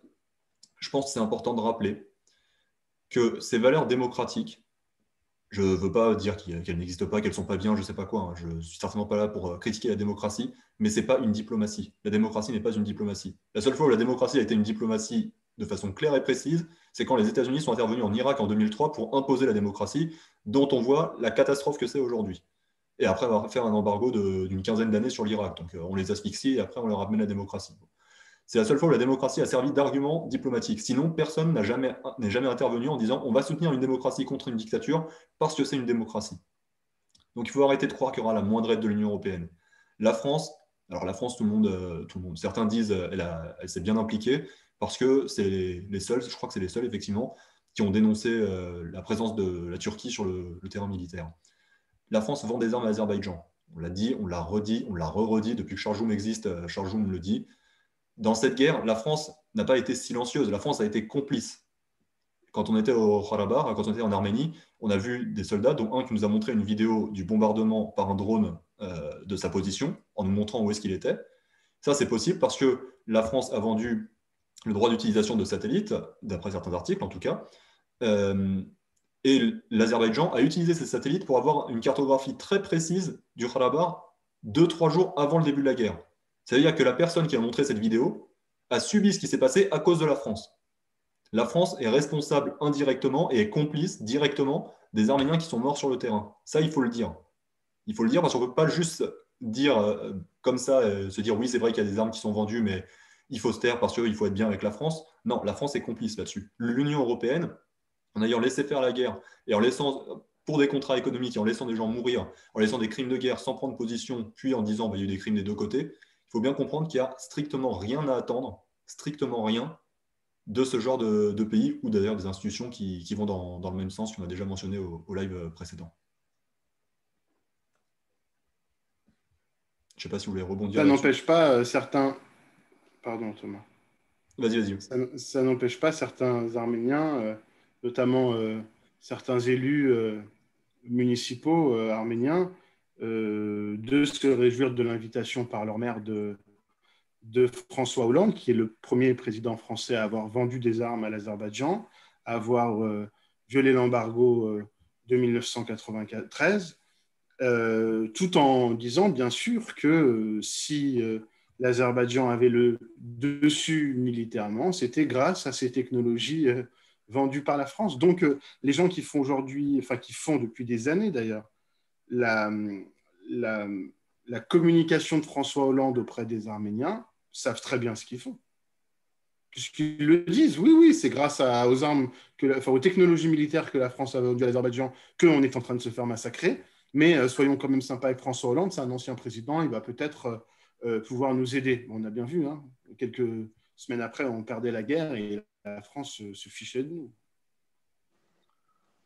A: Je pense que c'est important de rappeler que ces valeurs démocratiques, je ne veux pas dire qu'elles n'existent pas, qu'elles ne sont pas bien, je ne sais pas quoi. Hein. Je ne suis certainement pas là pour euh, critiquer la démocratie, mais ce n'est pas une diplomatie. La démocratie n'est pas une diplomatie. La seule fois où la démocratie a été une diplomatie de façon claire et précise, c'est quand les États-Unis sont intervenus en Irak en 2003 pour imposer la démocratie, dont on voit la catastrophe que c'est aujourd'hui. Et après avoir fait un embargo d'une quinzaine d'années sur l'Irak. Donc euh, on les asphyxie et après on leur ramène la démocratie. C'est la seule fois où la démocratie a servi d'argument diplomatique. Sinon, personne n'est jamais, jamais intervenu en disant on va soutenir une démocratie contre une dictature parce que c'est une démocratie. Donc il faut arrêter de croire qu'il y aura la moindre aide de l'Union européenne. La France, alors la France, tout le monde, euh, tout le monde certains disent euh, elle, elle s'est bien impliquée parce que c'est les, seuls, je crois que c'est les seuls effectivement, qui ont dénoncé la présence de la Turquie sur le, terrain militaire. La France vend des armes à l'Azerbaïdjan. On l'a dit, on l'a redit, on l'a re-redit depuis que Charjoum existe. Charjoum le dit dans cette guerre, la France n'a pas été silencieuse, la France a été complice. Quand on était au Karabakh, quand on était en Arménie, on a vu des soldats, dont un qui nous a montré une vidéo du bombardement par un drone euh, de sa position, en nous montrant où est-ce qu'il était. Ça, c'est possible parce que la France a vendu le droit d'utilisation de satellites, d'après certains articles en tout cas, euh, et l'Azerbaïdjan a utilisé ces satellites pour avoir une cartographie très précise du Karabakh deux, trois jours avant le début de la guerre. C'est-à-dire que la personne qui a montré cette vidéo a subi ce qui s'est passé à cause de la France. La France est responsable indirectement et est complice directement des Arméniens qui sont morts sur le terrain. Ça, il faut le dire. Il faut le dire parce qu'on ne peut pas juste dire euh, comme ça, euh, se dire oui, c'est vrai qu'il y a des armes qui sont vendues, mais il faut se taire parce qu'il faut être bien avec la France. Non, la France est complice là-dessus. L'Union européenne, en ayant laissé faire la guerre et en laissant, pour des contrats économiques, et en laissant des gens mourir, en laissant des crimes de guerre sans prendre position, puis en disant bah, il y a eu des crimes des deux côtés, faut bien comprendre qu'il n'y a strictement rien à attendre, strictement rien, de ce genre de, pays ou d'ailleurs des institutions qui, vont dans, le même sens qu'on a déjà mentionné au, live précédent. Je ne sais pas si vous voulez rebondir.
C: Ça n'empêche pas euh, certains. Pardon, Thomas.
A: Vas-y, vas-y.
C: Ça, n'empêche pas certains Arméniens, euh, notamment euh, certains élus municipaux arméniens, euh, de se réjouir de l'invitation par leur maire de, de François Hollande, qui est le premier président français à avoir vendu des armes à l'Azerbaïdjan, à avoir euh, violé l'embargo euh, de 1993, tout en disant bien sûr que si l'Azerbaïdjan avait le dessus militairement, c'était grâce à ces technologies vendues par la France. Donc les gens qui font aujourd'hui, enfin qui font depuis des années d'ailleurs, la, la, communication de François Hollande auprès des Arméniens savent très bien ce qu'ils font. Puisqu'ils le disent, oui, oui, c'est grâce aux armes, que aux technologies militaires que la France a vendues à l'Azerbaïdjan qu'on est en train de se faire massacrer. Mais euh, soyons quand même sympas avec François Hollande, c'est un ancien président, il va peut-être euh, euh, pouvoir nous aider. on a bien vu, hein, quelques semaines après, on perdait la guerre et la France se fichait de nous.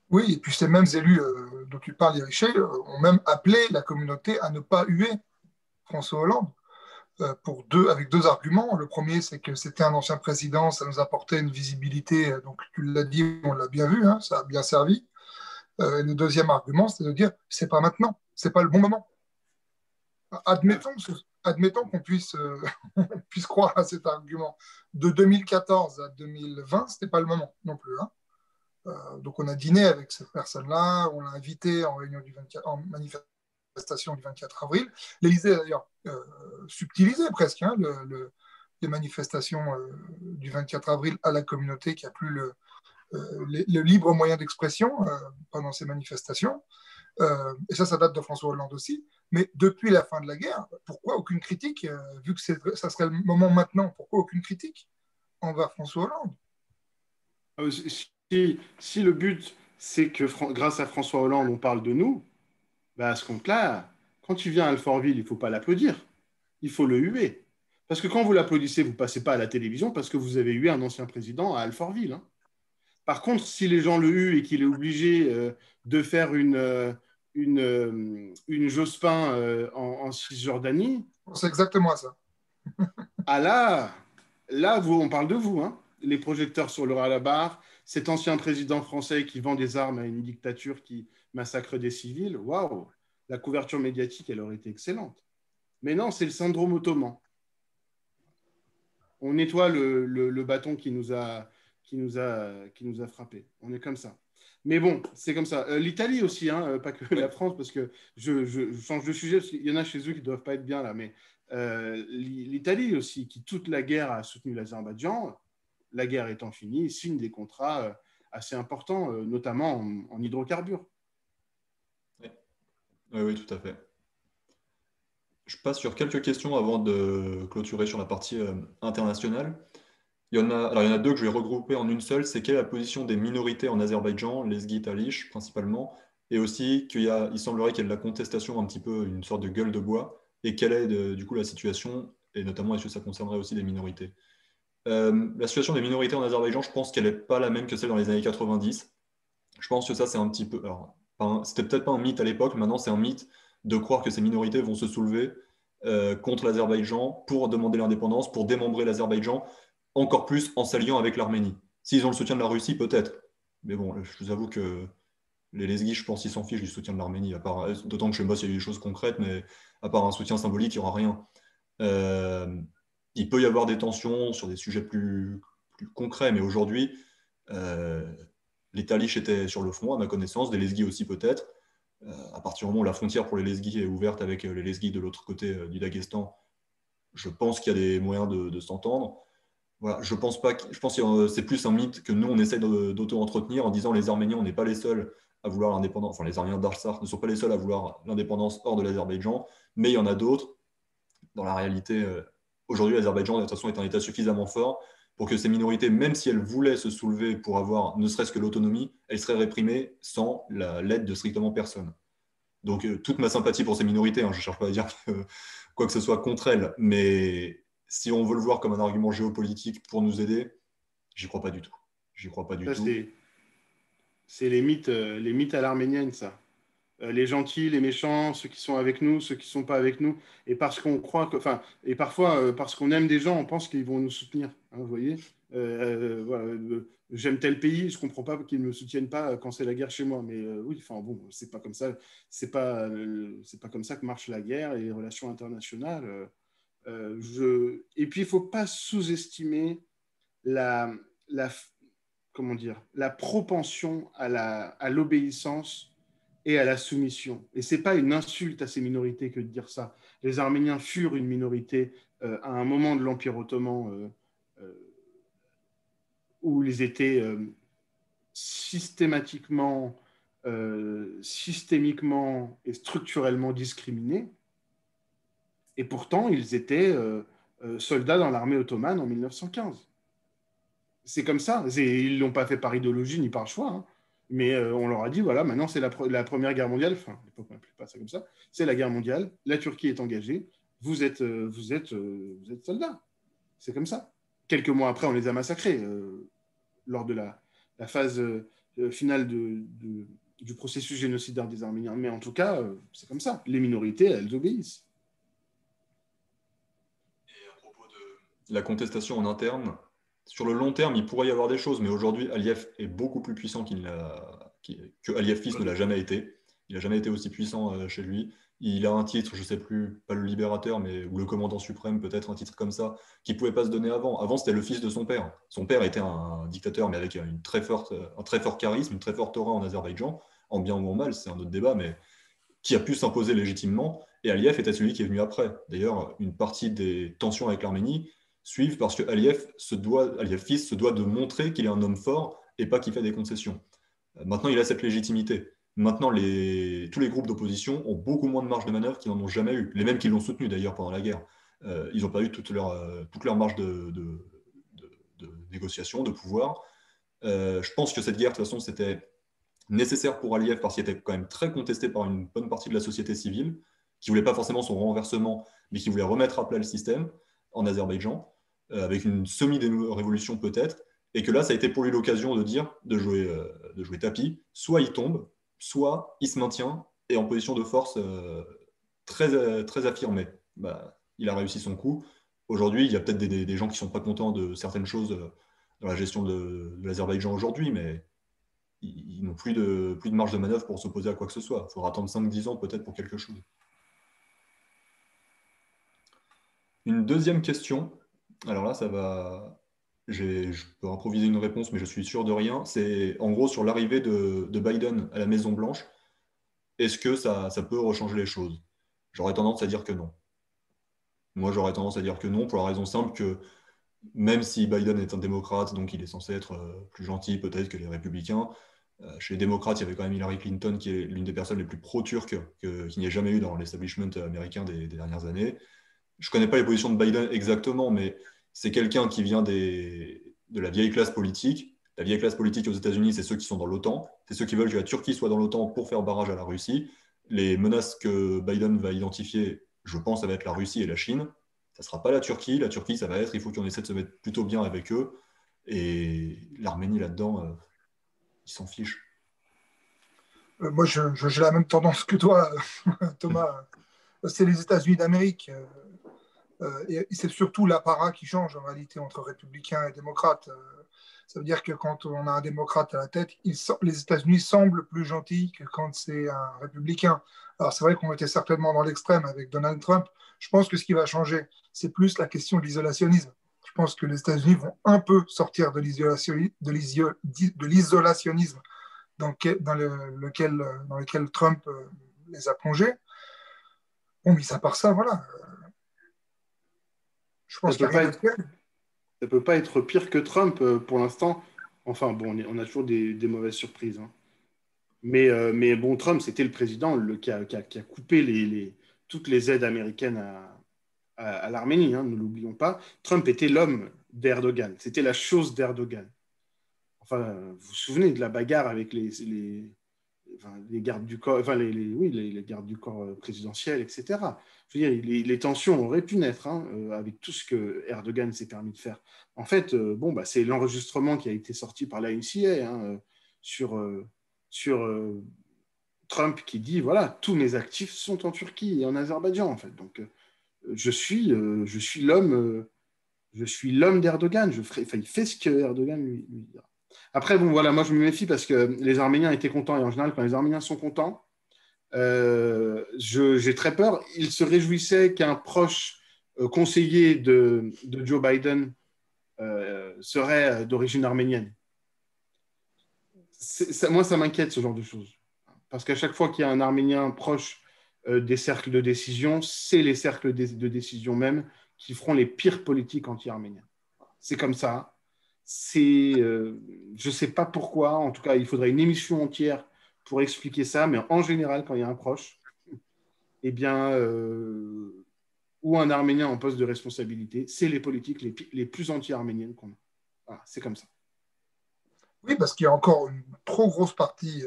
B: Oui, et puis ces mêmes élus dont tu parles, Ériché, ont même appelé la communauté à ne pas huer François Hollande. Pour deux, avec deux arguments. Le premier, c'est que c'était un ancien président, ça nous apportait une visibilité, donc tu l'as dit, on l'a bien vu, hein, ça a bien servi. le deuxième argument, c'est de dire c'est pas maintenant, c'est pas le bon moment. Admettons, admettons qu'on puisse, euh, puisse croire à cet argument. De 2014 à 2020, ce n'était pas le moment non plus. Hein. Euh, donc on a dîné avec cette personne-là, on l'a invité en, réunion du 24, en manifestation du 24 avril. L'Élysée a d'ailleurs euh, subtilisé presque hein, les manifestations du 24 avril à la communauté qui a plus le libre moyen d'expression pendant ces manifestations. Et ça, ça date de François Hollande aussi. Mais depuis la fin de la guerre, pourquoi aucune critique, euh, vu que ça serait le moment maintenant, pourquoi aucune critique envers François Hollande?
C: Euh, si, le but, c'est que grâce à François Hollande, on parle de nous, bah à ce compte-là, quand tu viens à Alfortville, il ne faut pas l'applaudir, il faut le huer. Parce que quand vous l'applaudissez, vous ne passez pas à la télévision parce que vous avez eu un ancien président à Alfortville. Hein. Par contre, si les gens le huent et qu'il est obligé euh, de faire une, une, euh, une Jospin euh, en, Cisjordanie.
B: C'est exactement ça.
C: ah là, là vous, on parle de vous. Hein. Les projecteurs sur le barre, cet ancien président français qui vend des armes à une dictature qui massacre des civils. Waouh, la couverture médiatique, elle aurait été excellente. Mais non, c'est le syndrome ottoman. On nettoie le, le, bâton qui nous, a, qui, nous a, qui nous a frappé. On est comme ça. Mais bon, c'est comme ça. Euh, L'Italie aussi, hein, euh, pas que la France, parce que je, change de sujet, parce qu'il y en a chez eux qui ne doivent pas être bien là, mais euh, l'Italie aussi, qui toute la guerre a soutenu l'Azerbaïdjan, la guerre étant finie, signe des contrats assez importants, notamment en, hydrocarbures.
A: Oui. oui, tout à fait. Je passe sur quelques questions avant de clôturer sur la partie internationale. Il y, en a, alors il y en a deux que je vais regrouper en une seule. C'est quelle est la position des minorités en Azerbaïdjan, les Talish principalement, et aussi qu'il il semblerait qu'il y ait de la contestation, un petit peu une sorte de gueule de bois, et quelle est du coup la situation, et notamment est-ce que ça concernerait aussi des minorités? Euh, la situation des minorités en Azerbaïdjan, je pense qu'elle n'est pas la même que celle dans les années 90. Je pense que ça, c'est un petit peu. C'était peut-être pas un mythe à l'époque, maintenant c'est un mythe de croire que ces minorités vont se soulever euh, contre l'Azerbaïdjan pour demander l'indépendance, pour démembrer l'Azerbaïdjan encore plus en s'alliant avec l'Arménie. S'ils ont le soutien de la Russie, peut-être. Mais bon, je vous avoue que les lesguis, je pense, ils s'en fichent du soutien de l'Arménie. D'autant que chez moi, il y a des choses concrètes, mais à part un soutien symbolique, il n'y aura rien. Euh, il peut y avoir des tensions sur des sujets plus, concrets, mais aujourd'hui, euh, les Talish étaient sur le front, à ma connaissance, des lesguis aussi peut-être. Euh, à partir du moment où la frontière pour les lesguis est ouverte avec les lesguis de l'autre côté du Daghestan, je pense qu'il y a des moyens de s'entendre je pense pas. je pense que c'est plus un mythe que nous on essaie d'auto-entretenir en disant les Arméniens, n'est pas les seuls à vouloir l'indépendance. Enfin, les Arméniens d'Arsar ne sont pas les seuls à vouloir l'indépendance hors de l'Azerbaïdjan, mais il y en a d'autres. Dans la réalité, euh, aujourd'hui, l'Azerbaïdjan de toute façon est un État suffisamment fort pour que ces minorités, même si elles voulaient se soulever pour avoir ne serait-ce que l'autonomie, elles seraient réprimées sans l'aide de strictement personne. Donc euh, toute ma sympathie pour ces minorités, hein, je ne cherche pas à dire quoi que ce soit contre elles, mais si on veut le voir comme un argument géopolitique pour nous aider, j'y crois pas du tout. J'y crois pas du tout.
C: C'est les mythes, euh, les mythes à l'arménienne, ça. Euh, les gentils, les méchants, ceux qui sont avec nous, ceux qui sont pas avec nous, et parce qu'on croit que, enfin, et parfois euh, parce qu'on aime des gens, on pense qu'ils vont nous soutenir. Hein, vous voyez, j'aime tel pays, je comprends pas qu'ils ne me soutiennent pas quand c'est la guerre chez moi. Mais oui, enfin bon, c'est pas comme ça, c'est pas, c'est pas comme ça que marche la guerre et les relations internationales. Euh. Et puis, il ne faut pas sous-estimer la, la, comment dire, la propension à l'obéissance à et à la soumission. Et ce n'est pas une insulte à ces minorités que de dire ça. Les Arméniens furent une minorité euh, à un moment de l'Empire ottoman euh, où ils étaient systématiquement, systémiquement et structurellement discriminés. Et pourtant, ils étaient euh, euh, soldats dans l'armée ottomane en 1915. C'est comme ça. Ils ne l'ont pas fait par idéologie ni par choix. Hein. Mais euh, on leur a dit, voilà, maintenant c'est la, Première Guerre mondiale. Enfin, à l'époque, on n'appelait pas ça comme ça. C'est la guerre mondiale. La Turquie est engagée. Vous êtes, vous êtes, vous êtes soldats. C'est comme ça. Quelques mois après, on les a massacrés lors de la, phase, finale du processus génocidaire des Arméniens. Mais en tout cas, c'est comme ça. Les minorités, elles obéissent.
A: Et à propos de la contestation en interne, sur le long terme, il pourrait y avoir des choses, mais aujourd'hui, Aliyev est beaucoup plus puissant qu'il que Aliyev fils ne l'a jamais été. Il n'a jamais été aussi puissant euh, chez lui. Il a un titre, je ne sais plus, pas le libérateur, mais ou le commandant suprême, peut-être un titre comme ça, qui ne pouvait pas se donner avant. Avant, c'était le fils de son père. Son père était un dictateur, mais avec une très forte, un très fort charisme, une très forte aura en Azerbaïdjan, en bien ou en mal, c'est un autre débat, mais qui a pu s'imposer légitimement. Et Aliyev était celui qui est venu après. D'ailleurs, une partie des tensions avec l'Arménie suivent parce que Aliyev, se doit, Aliyev fils se doit de montrer qu'il est un homme fort et pas qu'il fait des concessions. Euh, maintenant, il a cette légitimité. Maintenant, les, tous les groupes d'opposition ont beaucoup moins de marge de manœuvre qu'ils n'en ont jamais eu. Les mêmes qui l'ont soutenu d'ailleurs pendant la guerre. Euh, ils n'ont pas eu toute leur, euh, toute leur marge de, négociation, de pouvoir. je pense que cette guerre, de toute façon, c'était nécessaire pour Aliyev parce qu'il était quand même très contesté par une bonne partie de la société civile, qui ne voulait pas forcément son renversement, mais qui voulait remettre à plat le système en Azerbaïdjan. Euh, avec une semi-révolution peut-être, et que là, ça a été pour lui l'occasion de dire, de jouer, euh, de jouer tapis, soit il tombe, soit il se maintient et en position de force euh, très, très affirmée. Bah, il a réussi son coup. Aujourd'hui, il y a peut-être des, gens qui sont pas contents de certaines choses dans la gestion de, l'Azerbaïdjan aujourd'hui, mais ils, n'ont plus de, plus de marge de manœuvre pour s'opposer à quoi que ce soit. Il faudra attendre 5-10 ans peut-être pour quelque chose. Une deuxième question alors là, ça va. Je peux improviser une réponse, mais je suis sûr de rien. C'est en gros sur l'arrivée de, Biden à la Maison-Blanche. Est-ce que ça, peut rechanger les choses? J'aurais tendance à dire que non. Moi, j'aurais tendance à dire que non, pour la raison simple que même si Biden est un démocrate, donc il est censé être euh, plus gentil peut-être que les républicains, euh, chez les démocrates, il y avait quand même Hillary Clinton, qui est l'une des personnes les plus pro-turques qu'il n'y ait jamais eu dans l'establishment américain des, dernières années je ne connais pas les positions de Biden exactement, mais c'est quelqu'un qui vient des, de la vieille classe politique. La vieille classe politique aux États-Unis, c'est ceux qui sont dans l'OTAN. C'est ceux qui veulent que la Turquie soit dans l'OTAN pour faire barrage à la Russie. Les menaces que Biden va identifier, je pense, ça va être la Russie et la Chine. Ça ne sera pas la Turquie. La Turquie, ça va être, il faut qu'on essaie de se mettre plutôt bien avec eux. Et l'Arménie, là-dedans, euh, ils s'en fichent.
B: Euh, moi, j'ai la même tendance que toi, Thomas. C'est les États-Unis d'Amérique. Euh, et c'est surtout l'apparat qui change en réalité entre républicains et démocrates. Euh, ça veut dire que quand on a un démocrate à la tête, les États-Unis semblent plus gentils que quand c'est un républicain. Alors c'est vrai qu'on était certainement dans l'extrême avec Donald Trump. Je pense que ce qui va changer, c'est plus la question de l'isolationnisme. Je pense que les États-Unis vont un peu sortir de l'isolationnisme dans, lequel, dans lequel Trump euh, les a plongés. Bon, mis à part ça, voilà.
C: Je pense ça ne peut, pas être pire que Trump euh, pour l'instant. Enfin, bon, on, a toujours des, mauvaises surprises. Hein. Mais, euh, mais, bon, Trump, c'était le président le, qui, a, coupé les, toutes les aides américaines à, l'Arménie, hein, ne l'oublions pas. Trump était l'homme d'Erdogan. C'était la chose d'Erdogan. Enfin, vous vous souvenez de la bagarre avec les, les gardes du corps, enfin les, oui, les, gardes du corps euh, présidentiel, etc. Je veux dire, les, tensions auraient pu naître hein, euh, avec tout ce que Erdogan s'est permis de faire. En fait, euh, bon, bah, c'est l'enregistrement qui a été sorti par la NCA hein, sur, Trump qui dit voilà, tous mes actifs sont en Turquie et en Azerbaïdjan, en fait. Donc, je suis, je suis l'homme, je suis l'homme d'Erdogan. Il fait ce que Erdogan lui, lui dira. Après, bon, voilà, moi je me méfie parce que les Arméniens étaient contents et en général, quand les Arméniens sont contents, euh, j'ai très peur. Ils se réjouissaient qu'un proche euh, conseiller de, Joe Biden euh, serait d'origine arménienne. moi, ça m'inquiète ce genre de choses. Parce qu'à chaque fois qu'il y a un Arménien proche des cercles de décision, c'est les cercles de décision même qui feront les pires politiques anti-arméniens. C'est comme ça c'est, euh, je ne sais pas pourquoi, en tout cas, il faudrait une émission entière pour expliquer ça, mais en général, quand il y a un proche, eh bien, euh, ou un Arménien en poste de responsabilité, c'est les politiques les, plus anti-arméniennes qu'on a. c'est comme ça.
B: Oui, parce qu'il y a encore une trop grosse partie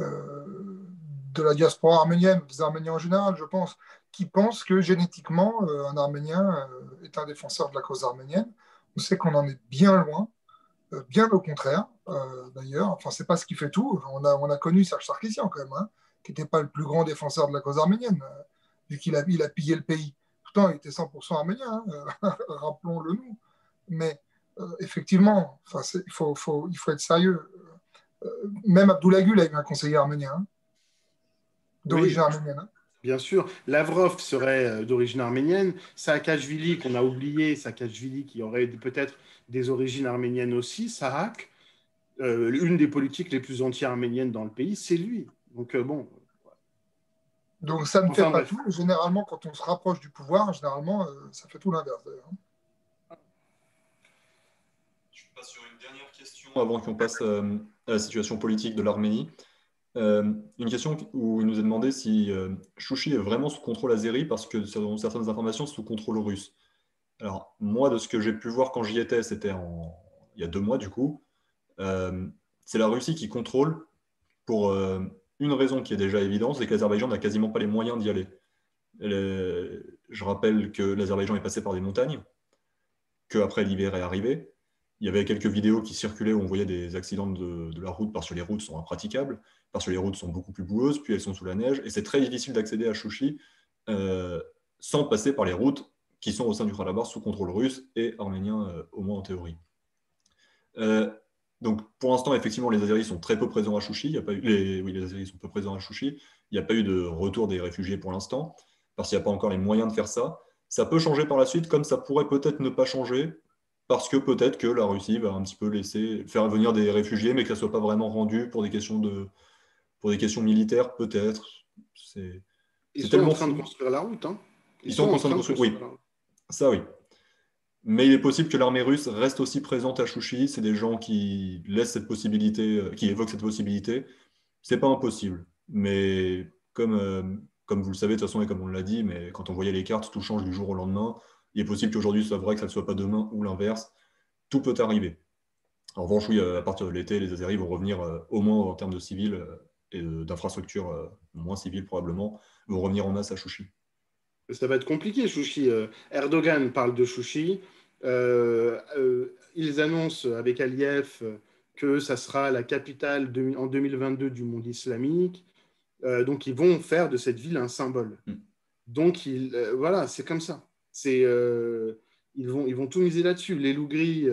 B: euh, de la diaspora arménienne, des Arméniens en général, je pense, qui pensent que génétiquement, un Arménien est un défenseur de la cause arménienne on sait qu'on en est bien loin, euh, bien au contraire. d'ailleurs. Enfin, c'est pas ce qui fait tout. On a, on a connu Serge Sarkissian quand même, hein, qui n'était pas le plus grand défenseur de la cause arménienne, vu qu'il a, il a pillé le pays. Pourtant, il était 100% arménien, hein, rappelons-le nous. Mais effectivement, il, faut, faut, il faut être sérieux. même Abdoulaye Gül a eu un conseiller arménien, hein, d'origine arménienne.
C: Bien sûr, Lavrov serait euh, d'origine arménienne, Saakashvili qu'on a oublié, Saakashvili qui aurait peut-être des origines arméniennes aussi, Sarak, euh, une des politiques les plus anti-arméniennes dans le pays, c'est lui. Donc euh, bon.
B: Donc ça ne fait pas tout. Généralement, quand on se rapproche du pouvoir, généralement, ça fait tout l'inverse d'ailleurs.
A: Je passe sur une dernière question avant qu'on passe à la situation politique de l'Arménie. Euh, une question où il nous a demandé si euh, Chouchi est vraiment sous contrôle azéri parce que selon certaines informations, sous contrôle russe. Alors, moi, de ce que j'ai pu voir quand j'y étais, c'était il y a deux mois du coup, euh, c'est la Russie qui contrôle pour une raison qui est déjà évidente, c'est que l'Azerbaïdjan n'a quasiment pas les moyens d'y aller. je rappelle que l'Azerbaïdjan est passé par des montagnes, qu'après l'hiver est arrivé. Il y avait quelques vidéos qui circulaient où on voyait des accidents de, la route parce que les routes sont impraticables parce que les routes sont beaucoup plus boueuses, puis elles sont sous la neige, et c'est très difficile d'accéder à Chouchi euh, sans passer par les routes qui sont au sein du Karabakh sous contrôle russe et arménien, euh, au moins en théorie. Euh, donc pour l'instant, effectivement, les Azeris sont très peu présents à Chouchi. Oui, les sont peu présents à Chouchi. Il n'y a pas eu de retour des réfugiés pour l'instant, parce qu'il n'y a pas encore les moyens de faire ça. Ça peut changer par la suite, comme ça pourrait peut-être ne pas changer, parce que peut-être que la Russie va un petit peu laisser faire venir des réfugiés, mais que ça ne soit pas vraiment rendu pour des questions de, pour des questions militaires, peut-être.
C: C'est, Ils sont en train de construire la route. Hein.
A: Ils, sont, en train de construire, oui. Ça, oui. Mais il est possible que l'armée russe reste aussi présente à Chouchi. C'est des gens qui laissent cette possibilité, euh, qui évoquent cette possibilité. C'est pas impossible. Mais comme, euh, comme vous le savez, de toute façon, et comme on l'a dit, mais quand on voyait les cartes, tout change du jour au lendemain. Il est possible qu'aujourd'hui, ce soit vrai, que ça ne soit pas demain ou l'inverse. Tout peut arriver. En revanche, oui, à partir de l'été, les Azeris vont revenir, euh, au moins en termes de civils, et d'infrastructures euh, moins civiles probablement, vont revenir en masse à Chouchi.
C: Ça va être compliqué, Chouchi. Euh, Erdogan parle de Chouchi. Euh, ils annoncent avec Aliyev que ça sera la capitale en 2022 du monde islamique. donc, ils vont faire de cette ville un symbole. Mm. Donc, ils, voilà, c'est comme ça. C'est, ils, vont, ils vont tout miser là-dessus. Les Lougris,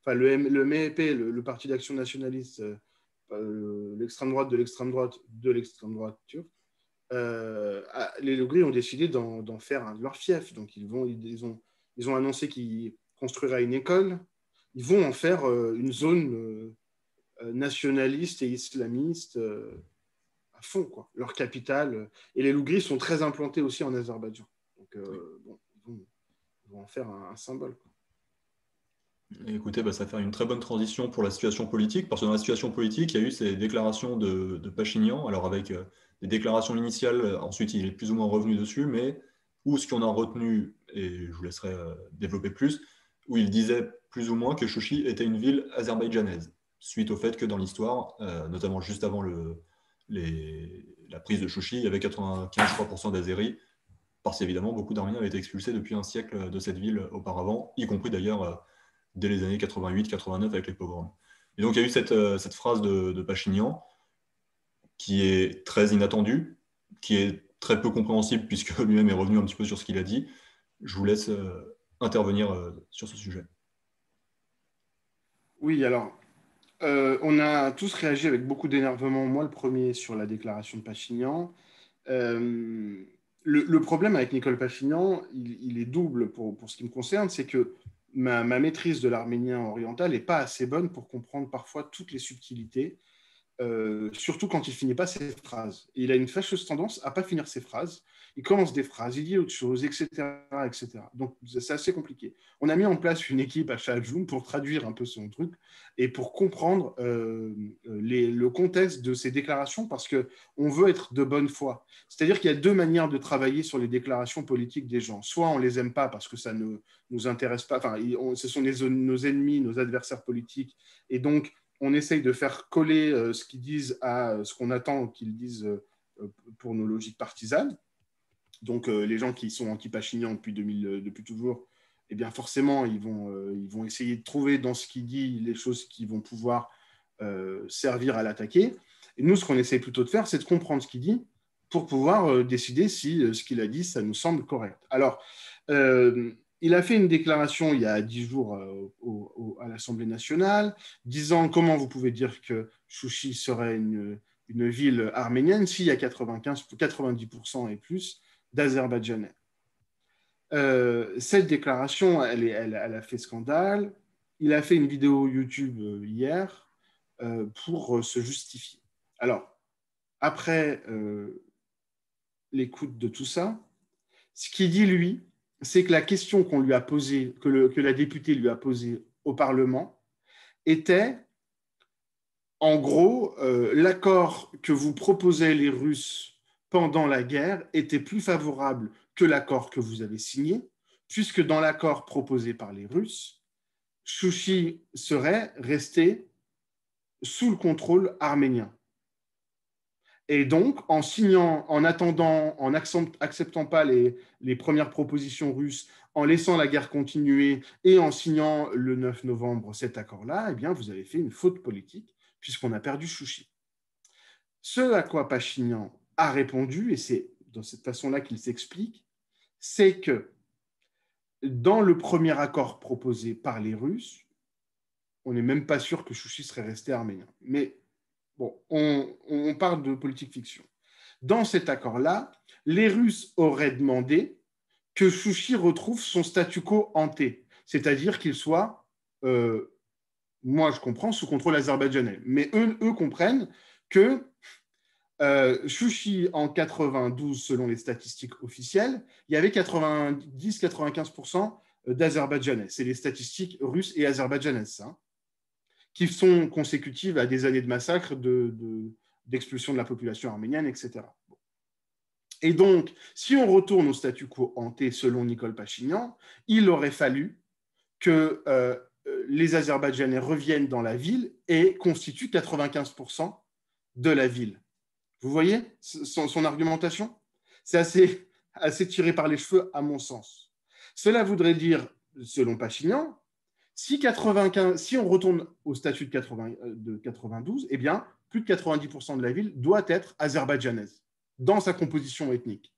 C: enfin, le, le MEP, le, le Parti d'action nationaliste, euh, l'extrême droite de l'extrême droite de l'extrême droite turque, euh, les Logris ont décidé d'en faire un de leur fief. Donc, ils, vont, ils, ont, ils ont annoncé qu'ils construiraient une école. Ils vont en faire euh, une zone nationaliste et islamiste à fond, quoi. Leur capitale. Et les Lougris sont très implantés aussi en Azerbaïdjan. Donc, bon, ils, vont, en faire un, symbole.
A: Écoutez, bah, ça fait une très bonne transition pour la situation politique, parce que dans la situation politique, il y a eu ces déclarations de, de Pachignan, alors avec euh, des déclarations initiales, euh, ensuite il est plus ou moins revenu dessus, mais où ce qu'on a retenu, et je vous laisserai euh, développer plus, où il disait plus ou moins que Chouchi était une ville azerbaïdjanaise, suite au fait que dans l'histoire, notamment juste avant le, la prise de Chouchi, il y avait 95% d'Azéris, parce qu'évidemment beaucoup d'Arméniens avaient été expulsés depuis un siècle de cette ville auparavant, y compris d'ailleurs dès les années 88-89 avec les pogroms. Et donc il y a eu cette, euh, phrase de, de, Pachignan qui est très inattendue, qui est très peu compréhensible puisque lui-même est revenu un petit peu sur ce qu'il a dit. Je vous laisse euh, intervenir euh, sur ce sujet.
C: Oui, alors, on a tous réagi avec beaucoup d'énervement, moi le premier, sur la déclaration de Pachignan. Le, problème avec Nicole Pachignan, il, est double pour, ce qui me concerne, c'est que ma, maîtrise de l'arménien oriental n'est pas assez bonne pour comprendre parfois toutes les subtilités, euh, surtout quand il finit pas ses phrases. il a une fâcheuse tendance à pas finir ses phrases. Il commence des phrases, il dit autre chose, etc., etc. Donc c'est assez compliqué. On a mis en place une équipe à Zoom pour traduire un peu son truc et pour comprendre euh, le contexte de ces déclarations parce que on veut être de bonne foi. C'est-à-dire qu'il y a deux manières de travailler sur les déclarations politiques des gens. Soit on les aime pas parce que ça ne nous intéresse pas. Enfin, ce sont nos ennemis, nos adversaires politiques, et donc on essaye de faire coller euh, ce qu'ils disent à euh, ce qu'on attend qu'ils disent euh, pour nos logiques partisanes. Donc, les gens qui sont anti-Pachignan depuis, depuis toujours, eh bien, forcément, ils vont, ils vont essayer de trouver dans ce qu'il dit les choses qui vont pouvoir servir à l'attaquer. Et nous, ce qu'on essaie plutôt de faire, c'est de comprendre ce qu'il dit pour pouvoir décider si ce qu'il a dit, ça nous semble correct. Alors, il a fait une déclaration il y a dix jours à l'Assemblée nationale, disant comment vous pouvez dire que Chouchi serait une, une ville arménienne s'il y a 95, 90% et plus d'Azerbaïdjanais. Euh, cette déclaration, elle, a fait scandale. Il a fait une vidéo YouTube euh, hier euh, pour se justifier. Alors, après l'écoute de tout ça, ce qu'il dit, lui, c'est que la question qu'on lui a posée, que, la députée lui a posée au Parlement, était en gros, l'accord que vous proposaient les Russes pendant la guerre était plus favorable que l'accord que vous avez signé, puisque dans l'accord proposé par les Russes, Chouchi serait resté sous le contrôle arménien. Et donc, en signant, en attendant, en acceptant pas les, les, premières propositions russes, en laissant la guerre continuer et en signant le 9 novembre cet accord-là, eh bien, vous avez fait une faute politique puisqu'on a perdu Chouchi. Ce à quoi Pachinian a répondu, et c'est dans cette façon-là qu'il s'explique, c'est que dans le premier accord proposé par les Russes, on n'est même pas sûr que Chouchi serait resté arménien. Mais bon, on, on parle de politique fiction. Dans cet accord-là, les Russes auraient demandé que Chouchi retrouve son statu quo hanté, c'est-à-dire qu'il soit euh, moi je comprends, sous contrôle azerbaïdjanais. Mais eux, eux comprennent que euh, Chouchi, en 92, selon les statistiques officielles, il y avait 90-95% d'Azerbaïdjanais. C'est les statistiques russes et azerbaïdjanaises, hein, qui sont consécutives à des années de massacres, d'expulsion de, la population arménienne, etc. Et donc, si on retourne au statu quo hanté selon Nicole Pachignan, il aurait fallu que euh, les Azerbaïdjanais reviennent dans la ville et constituent 95% de la ville. Vous voyez son, argumentation? C'est assez, tiré par les cheveux, à mon sens. Cela voudrait dire, selon Pachignan, si, 95, si on retourne au statut de, 80, de 92, eh bien, plus de 90% de la ville doit être azerbaïdjanaise dans sa composition ethnique.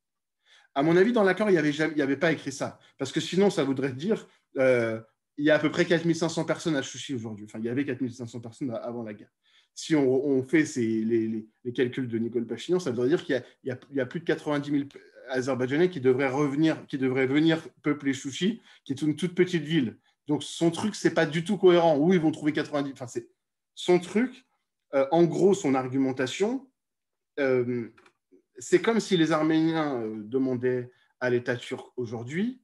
C: À mon avis, dans l'accord, il n'y avait, avait, pas écrit ça, parce que sinon, ça voudrait dire euh, il y a à peu près 4500 personnes à Chouchi aujourd'hui. Enfin, il y avait 4500 personnes avant la guerre. Si on, fait les, calculs de Nicole Pachignan, ça veut dire qu'il y, a plus de 90 000 Azerbaïdjanais qui devraient revenir, qui devraient venir peupler Chouchi, qui est une toute petite ville. Donc son truc, c'est pas du tout cohérent. Où ils vont trouver 90 Enfin, c'est son truc. Euh, en gros, son argumentation, euh, c'est comme si les Arméniens euh, demandaient à l'État turc aujourd'hui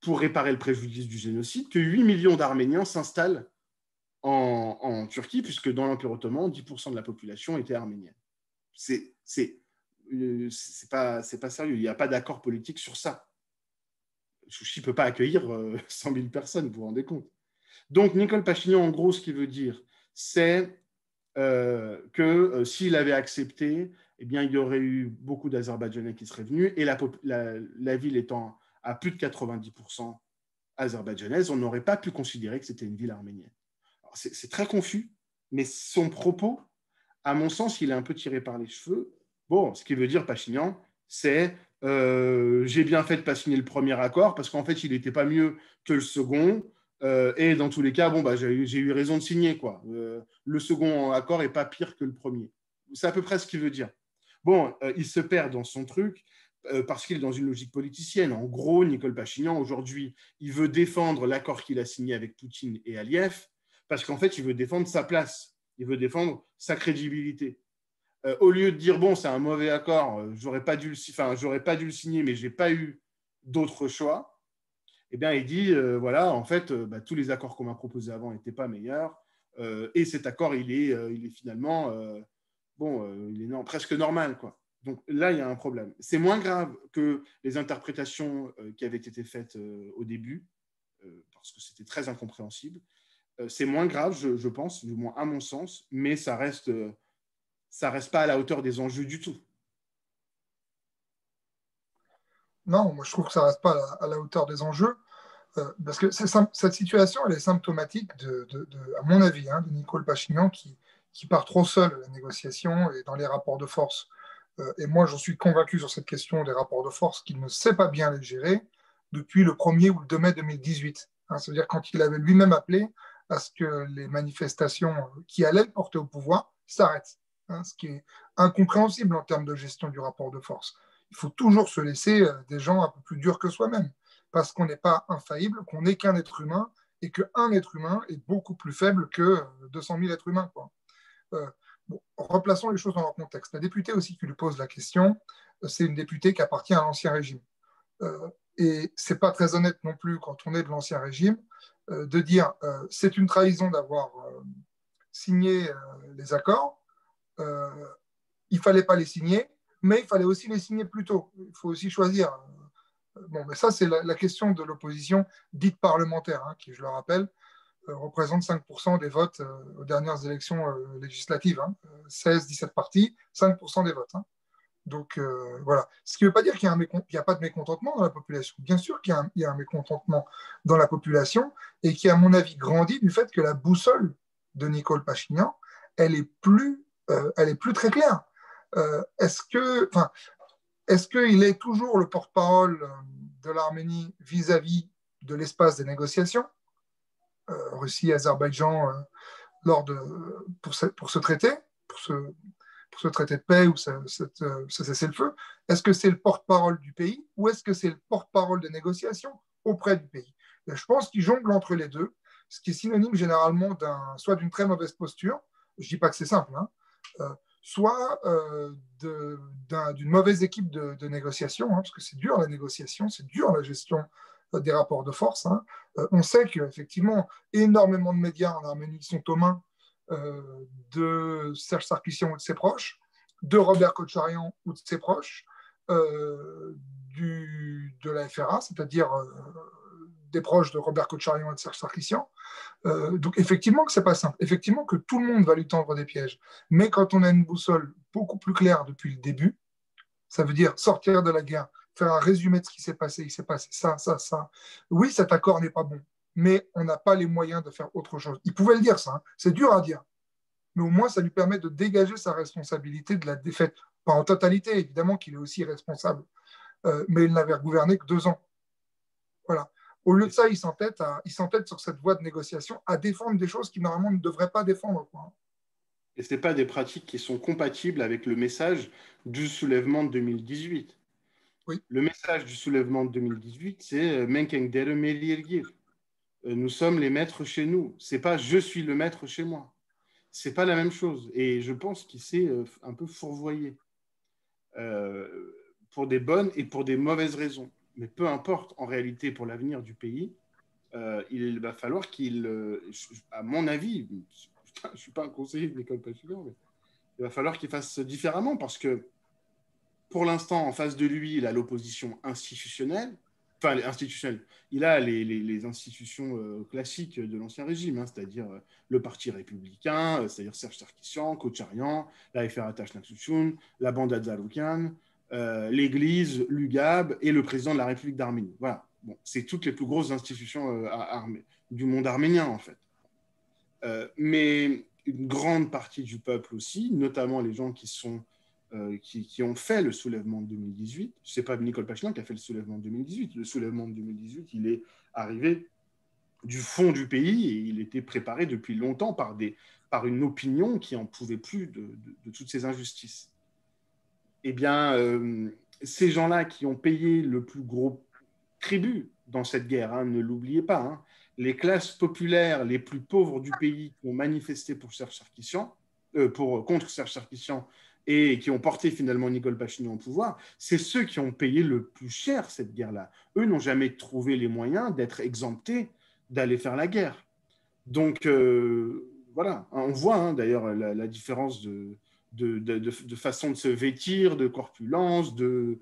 C: pour réparer le préjudice du génocide, que 8 millions d'Arméniens s'installent en, Turquie, puisque dans l'Empire ottoman, 10% de la population était arménienne. C'est euh, pas, sérieux, il n'y a pas d'accord politique sur ça. Chouchi ne peut pas accueillir 100 euh, 000 personnes, vous vous rendez compte. Donc, Nicole Pachignan, en gros, ce qu'il veut dire, c'est euh, que s'il avait accepté, eh bien, il y aurait eu beaucoup d'Azerbaïdjanais qui seraient venus, et la ville étant à plus de 90% azerbaïdjanaise, on n'aurait pas pu considérer que c'était une ville arménienne. C'est très confus, mais son propos, à mon sens, il est un peu tiré par les cheveux. Bon, ce qui veut dire Pachignan, c'est euh, j'ai bien fait de pas signer le premier accord parce qu'en fait, il n'était pas mieux que le second. Euh, et dans tous les cas, bon, bah, j'ai eu raison de signer. Quoi. Euh, le second accord n'est pas pire que le premier. C'est à peu près ce qu'il veut dire. Bon, il se perd dans son truc. Parce qu'il est dans une logique politicienne. En gros, Nicole Pachignan, aujourd'hui, il veut défendre l'accord qu'il a signé avec Poutine et Aliyev, parce qu'en fait, il veut défendre sa place, il veut défendre sa crédibilité. Euh, au lieu de dire, bon, c'est un mauvais accord, euh, j'aurais pas, dû le, signer, mais je n'ai pas eu d'autre choix, eh bien, il dit, voilà, en fait, bah, tous les accords qu'on m'a proposés avant n'étaient pas meilleurs, et cet accord, il est, finalement, bon, il est presque normal, quoi. Donc là, il y a un problème. C'est moins grave que les interprétations euh, qui avaient été faites euh, au début, euh, parce que c'était très incompréhensible. C'est moins grave, je, pense, du moins à mon sens, mais ça reste, ça reste pas à la hauteur des enjeux du tout.
B: Non, moi je trouve que ça reste pas à la, hauteur des enjeux. parce que cette situation, elle est symptomatique, de, à mon avis, hein, de Nicole Pachignan qui, qui part trop seul à la négociation et dans les rapports de force. et moi, j'en suis convaincu sur cette question des rapports de force qu'il ne sait pas bien les gérer depuis le 1er ou le 2 mai 2018. Hein, C'est-à-dire quand il avait lui-même appelé à ce que les manifestations qui allaient porter au pouvoir s'arrêtent, hein, ce qui est incompréhensible en termes de gestion du rapport de force. Il faut toujours se laisser euh, des gens un peu plus durs que soi-même, parce qu'on n'est pas infaillible, qu'on n'est qu'un être humain, et qu'un être humain est beaucoup plus faible que 200 000 êtres humains. Euh, replaçons les choses dans leur contexte. La députée aussi qui lui pose la question, euh, c'est une députée qui appartient à l'ancien régime. et c'est pas très honnête non plus quand on est de l'ancien régime euh, de dire euh, c'est une trahison d'avoir euh, signé les accords, il fallait pas les signer, mais il fallait aussi les signer plus tôt. Il faut aussi choisir. Bon, mais ça, c'est la, question de l'opposition dite parlementaire, hein, qui, je le rappelle, représente 5% des votes aux dernières élections législatives. 16-17 hein. partis, 5% des votes. Hein. Donc euh, voilà. Ce qui ne veut pas dire qu'il n'y a, pas de mécontentement dans la population. Bien sûr qu'il y, a un mécontentement dans la population et qui, à mon avis, grandit du fait que la boussole de Nicole Pachignan, elle est plus, euh, elle est plus très claire. Euh, est-ce que, est-ce qu'il est toujours le porte-parole de l'Arménie vis-à-vis de l'espace des négociations, Russie, Azerbaïdjan, pour, ce, pour ce traité, pour ce, pour ce traité de paix ou ce, euh, cessez-le-feu Est-ce que c'est le porte-parole du pays ou est-ce que c'est le porte-parole des négociations auprès du pays? Je pense qu'il jongle entre les deux, ce qui est synonyme généralement soit d'une très mauvaise posture, je ne dis pas que c'est simple, hein, euh, soit euh, d'une mauvaise équipe de, négociation, hein, parce que c'est dur la négociation, c'est dur la gestion des rapports de force. Hein. on sait qu'effectivement, énormément de médias en Arménie sont aux mains euh, de Serge Sarkissian ou de ses proches, de Robert Kocharian ou de ses proches, euh, du, de la FRA, c'est-à-dire euh, des proches de Robert Kocharian et de Serge Sarkissian. donc effectivement que c'est pas simple, effectivement que tout le monde va lui tendre des pièges. Mais quand on a une boussole beaucoup plus claire depuis le début, ça veut dire sortir de la guerre, faire un résumé de ce qui s'est passé, il s'est passé ça, ça, ça. Oui, cet accord n'est pas bon mais on n'a pas les moyens de faire autre chose. Il pouvait le dire, ça. Hein. C'est dur à dire. Mais au moins, ça lui permet de dégager sa responsabilité de la défaite. Pas en totalité, évidemment qu'il est aussi responsable. Euh, mais il n'avait gouverné que deux ans. Voilà. Au lieu de ça, il s'entête, sur cette voie de négociation à défendre des choses qu'il normalement ne devrait pas défendre. Quoi.
C: Et ce n'est pas des pratiques qui sont compatibles avec le message du soulèvement de 2018.
B: Oui.
C: Le message du soulèvement de 2018, c'est. Euh, nous sommes les maîtres chez nous. C'est pas je suis le maître chez moi. C'est pas la même chose. Et je pense qu'il s'est euh, un peu fourvoyé euh, pour des bonnes et pour des mauvaises raisons. Mais peu importe, en réalité, pour l'avenir du pays, il va falloir qu'il, à mon avis, je ne suis pas un conseiller de l'école mais il va falloir qu'il fasse différemment parce que pour l'instant, en face de lui, il a l'opposition institutionnelle, enfin institutionnel. Il a les, les, institutions euh, classiques de l'Ancien Régime, hein, c'est-à-dire euh, le Parti républicain, euh, c'est-à-dire Serge Sarkissian, Kocharian, la FR la bande Adzaloukian, l'Église, l'UGAB et le président de la République d'Arménie. Voilà. Bon, c'est toutes les plus grosses institutions du monde arménien, en fait. mais une grande partie du peuple aussi, notamment les gens qui sont euh, qui, ont fait le soulèvement de 2018. Ce n'est pas Nicole Pachignan qui a fait le soulèvement de 2018. Le soulèvement de 2018, il est arrivé du fond du pays et il était préparé depuis longtemps par, des, par une opinion qui en pouvait plus de, toutes ces injustices. Eh bien, euh, ces gens-là qui ont payé le plus gros tribut dans cette guerre, hein, ne l'oubliez pas, hein, les classes populaires les plus pauvres du pays ont manifesté pour Serge Sarkissian, euh, pour, contre Serge Sarkissian et qui ont porté finalement Nicole Pachignan au pouvoir, c'est ceux qui ont payé le plus cher cette guerre-là. Eux n'ont jamais trouvé les moyens d'être exemptés d'aller faire la guerre. Donc euh, voilà, on voit hein, d'ailleurs la, différence de, façon de se vêtir, de corpulence, de,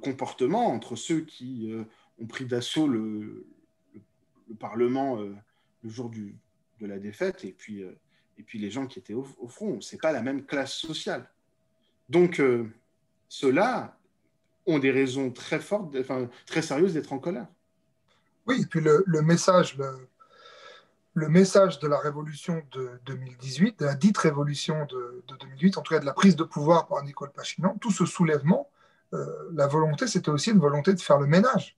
C: comportement entre ceux qui euh, ont pris d'assaut le, le, Parlement euh, le jour de la défaite et puis et puis les gens qui étaient au, front. Ce n'est pas la même classe sociale. Donc, euh, ceux-là, ont des raisons très fortes, enfin, très sérieuses d'être en colère.
B: Oui, et puis le, message, le, message de la révolution de 2018, de la dite révolution de, 2008, en tout cas de la prise de pouvoir par Nicole Pachinian, tout ce soulèvement, euh, la volonté, c'était aussi une volonté de faire le ménage,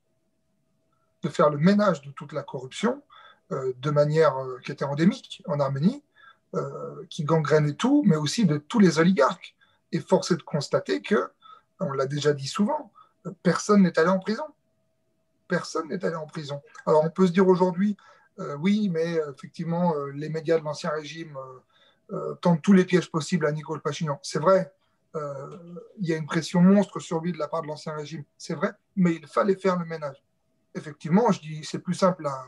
B: de faire le ménage de toute la corruption euh, de manière qui était endémique en Arménie, qui gangrénait tout, mais aussi de tous les oligarques. Et force est de constater que, on l'a déjà dit souvent, personne n'est allé en prison personne n'est allé en prison. Alors on peut se dire aujourd'hui, euh, oui, mais euh, effectivement, euh, les médias de l'Ancien Régime tentent tous les pièges possibles à Nicole Pachignan. C'est vrai, il y a une pression monstre sur lui de la part de l'Ancien Régime. C'est vrai, mais il fallait faire le ménage. Effectivement, je dis, c'est plus simple à,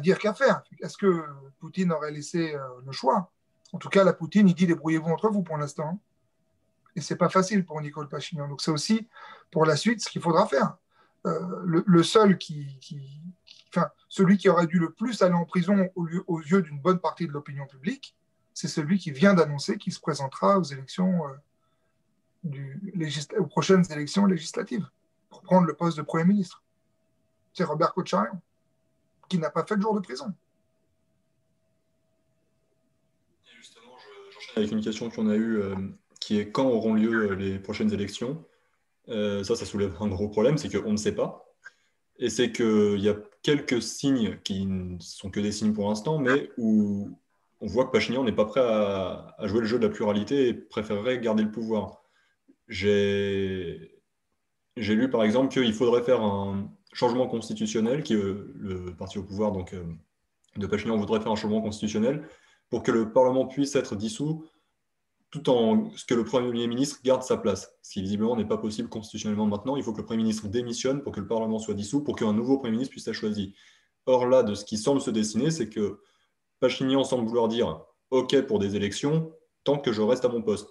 B: dire qu'à faire. Est-ce que Poutine aurait laissé le choix? En tout cas, la Poutine, il dit débrouillez-vous entre vous pour l'instant. Et c'est pas facile pour Nicole Pachignan. Donc c'est aussi pour la suite ce qu'il faudra faire. Euh, le, seul qui, enfin, celui qui aurait dû le plus aller en prison au aux yeux d'une bonne partie de l'opinion publique, c'est celui qui vient d'annoncer qu'il se présentera aux élections, euh, aux prochaines élections législatives pour prendre le poste de Premier ministre. C'est Robert Kocharian, qui n'a pas fait de jour de prison.
A: justement, j'enchaîne avec une question qu'on a eue, euh, qui est quand auront lieu les prochaines élections? Euh, ça, ça soulève un gros problème, c'est qu'on ne sait pas. Et c'est qu'il y a quelques signes qui ne sont que des signes pour l'instant, mais où on voit que Pachinian n'est pas prêt à, jouer le jeu de la pluralité et préférerait garder le pouvoir. J'ai lu par exemple qu'il faudrait faire un changement constitutionnel, qui le parti au pouvoir donc, euh, de Pachinian voudrait faire un changement constitutionnel pour que le Parlement puisse être dissous tout en ce que le Premier ministre garde sa place. Ce qui visiblement n'est pas possible constitutionnellement maintenant. Il faut que le Premier ministre démissionne pour que le Parlement soit dissous, pour qu'un nouveau Premier ministre puisse être choisi. Or là, de ce qui semble se dessiner, c'est que Pachinian semble vouloir dire OK pour des élections tant que je reste à mon poste.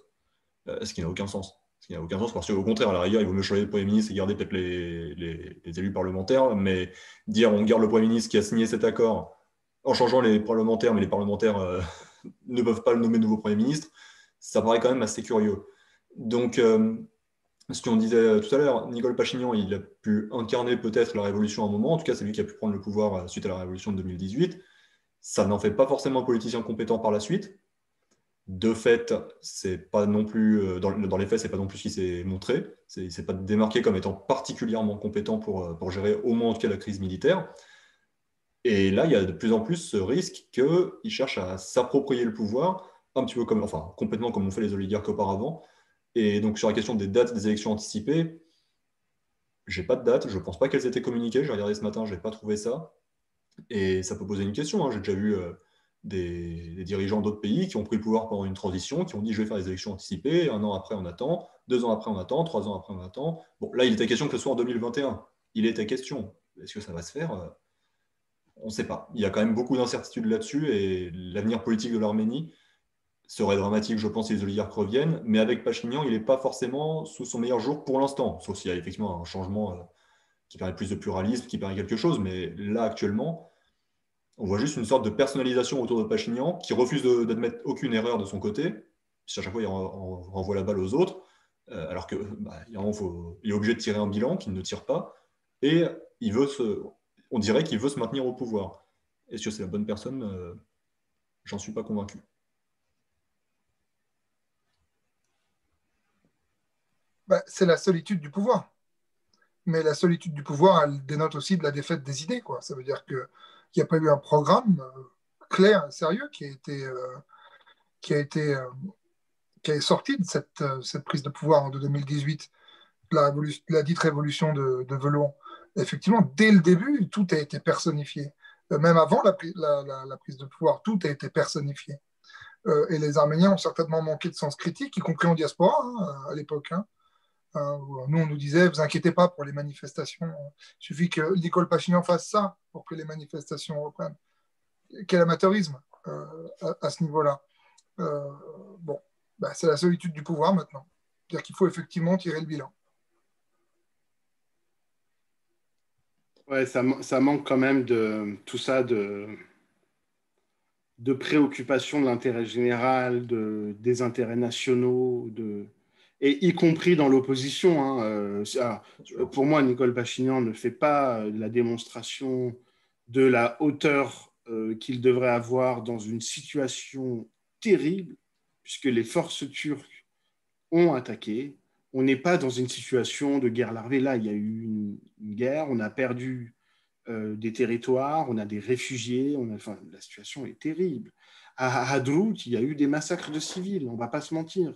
A: Euh, ce qui n'a aucun sens. Ce qui n'a aucun sens parce qu'au contraire, à la rigueur, il vaut mieux choisir le Premier ministre et garder peut-être les, élus parlementaires, mais dire on garde le Premier ministre qui a signé cet accord en changeant les parlementaires, mais les parlementaires euh, ne peuvent pas le nommer nouveau Premier ministre, ça paraît quand même assez curieux. Donc, euh, ce qu'on disait tout à l'heure, Nicole Pachignan, il a pu incarner peut-être la révolution à un moment, en tout cas c'est lui qui a pu prendre le pouvoir euh, suite à la révolution de 2018. Ça n'en fait pas forcément un politicien compétent par la suite. De fait, c'est pas non plus euh, dans, les faits, c'est pas non plus ce qui s'est montré. Il s'est pas démarqué comme étant particulièrement compétent pour, pour gérer au moins en tout cas la crise militaire. Et là, il y a de plus en plus ce risque qu'il cherche à s'approprier le pouvoir un petit peu comme, enfin, complètement comme ont fait les oligarques auparavant. Et donc, sur la question des dates des élections anticipées, j'ai pas de date, je pense pas qu'elles étaient communiquées. J'ai regardé ce matin, j'ai pas trouvé ça. Et ça peut poser une question. Hein. J'ai déjà vu euh, des, dirigeants d'autres pays qui ont pris le pouvoir pendant une transition, qui ont dit je vais faire des élections anticipées. Un an après, on attend. Deux ans après, on attend. Trois ans après, on attend. Bon, là, il était question que ce soit en 2021. Il était question. Est-ce que ça va se faire? Euh, On ne sait pas. Il y a quand même beaucoup d'incertitudes là-dessus et l'avenir politique de l'Arménie serait dramatique, je pense, si les oligarques reviennent. Mais avec Pachinian, il n'est pas forcément sous son meilleur jour pour l'instant, sauf s'il y a effectivement un changement euh, qui permet plus de pluralisme, qui permet quelque chose. Mais là, actuellement, on voit juste une sorte de personnalisation autour de Pachinian qui refuse d'admettre aucune erreur de son côté. À chaque fois, il renvoie la balle aux autres, euh, alors qu'il bah, est obligé de tirer un bilan qu'il ne tire pas. Et veut on dirait qu'il veut se maintenir au pouvoir. Est-ce que c'est la bonne personne? Euh, J'en suis pas convaincu.
B: Bah, c'est la solitude du pouvoir. Mais la solitude du pouvoir, elle dénote aussi de la défaite des idées. Ça veut dire qu'il n'y a pas eu un programme euh, clair sérieux qui a été, euh, qui a été euh, qui est sorti de cette, cette, prise de pouvoir en 2018, la, la dite révolution de, de Velon. Effectivement, dès le début, tout a été personnifié. Même avant la prise de pouvoir, tout a été personnifié. et les Arméniens ont certainement manqué de sens critique, y compris en diaspora hein, à l'époque. Hein. Euh, nous, on nous disait, vous inquiétez pas pour les manifestations, il suffit que Nicole Pachignan fasse ça pour que les manifestations reprennent. Quel amateurisme euh, à, ce niveau-là. Euh, bon, bah, c'est la solitude du pouvoir maintenant. C'est-à-dire qu'il faut effectivement tirer le bilan.
C: Ouais, ça, manque quand même de tout ça, de, de préoccupation de l'intérêt général, de, des intérêts nationaux, de, et y compris dans l'opposition. Hein, euh, pour moi, Nicole Pachinian ne fait pas la démonstration de la hauteur euh, qu'il devrait avoir dans une situation terrible, puisque les forces turques ont attaqué. On n'est pas dans une situation de guerre larvée. Là, il y a eu une, guerre, on a perdu euh, des territoires, on a des réfugiés, enfin, la situation est terrible. À Hadrout, il y a eu des massacres de civils, on ne va pas se mentir.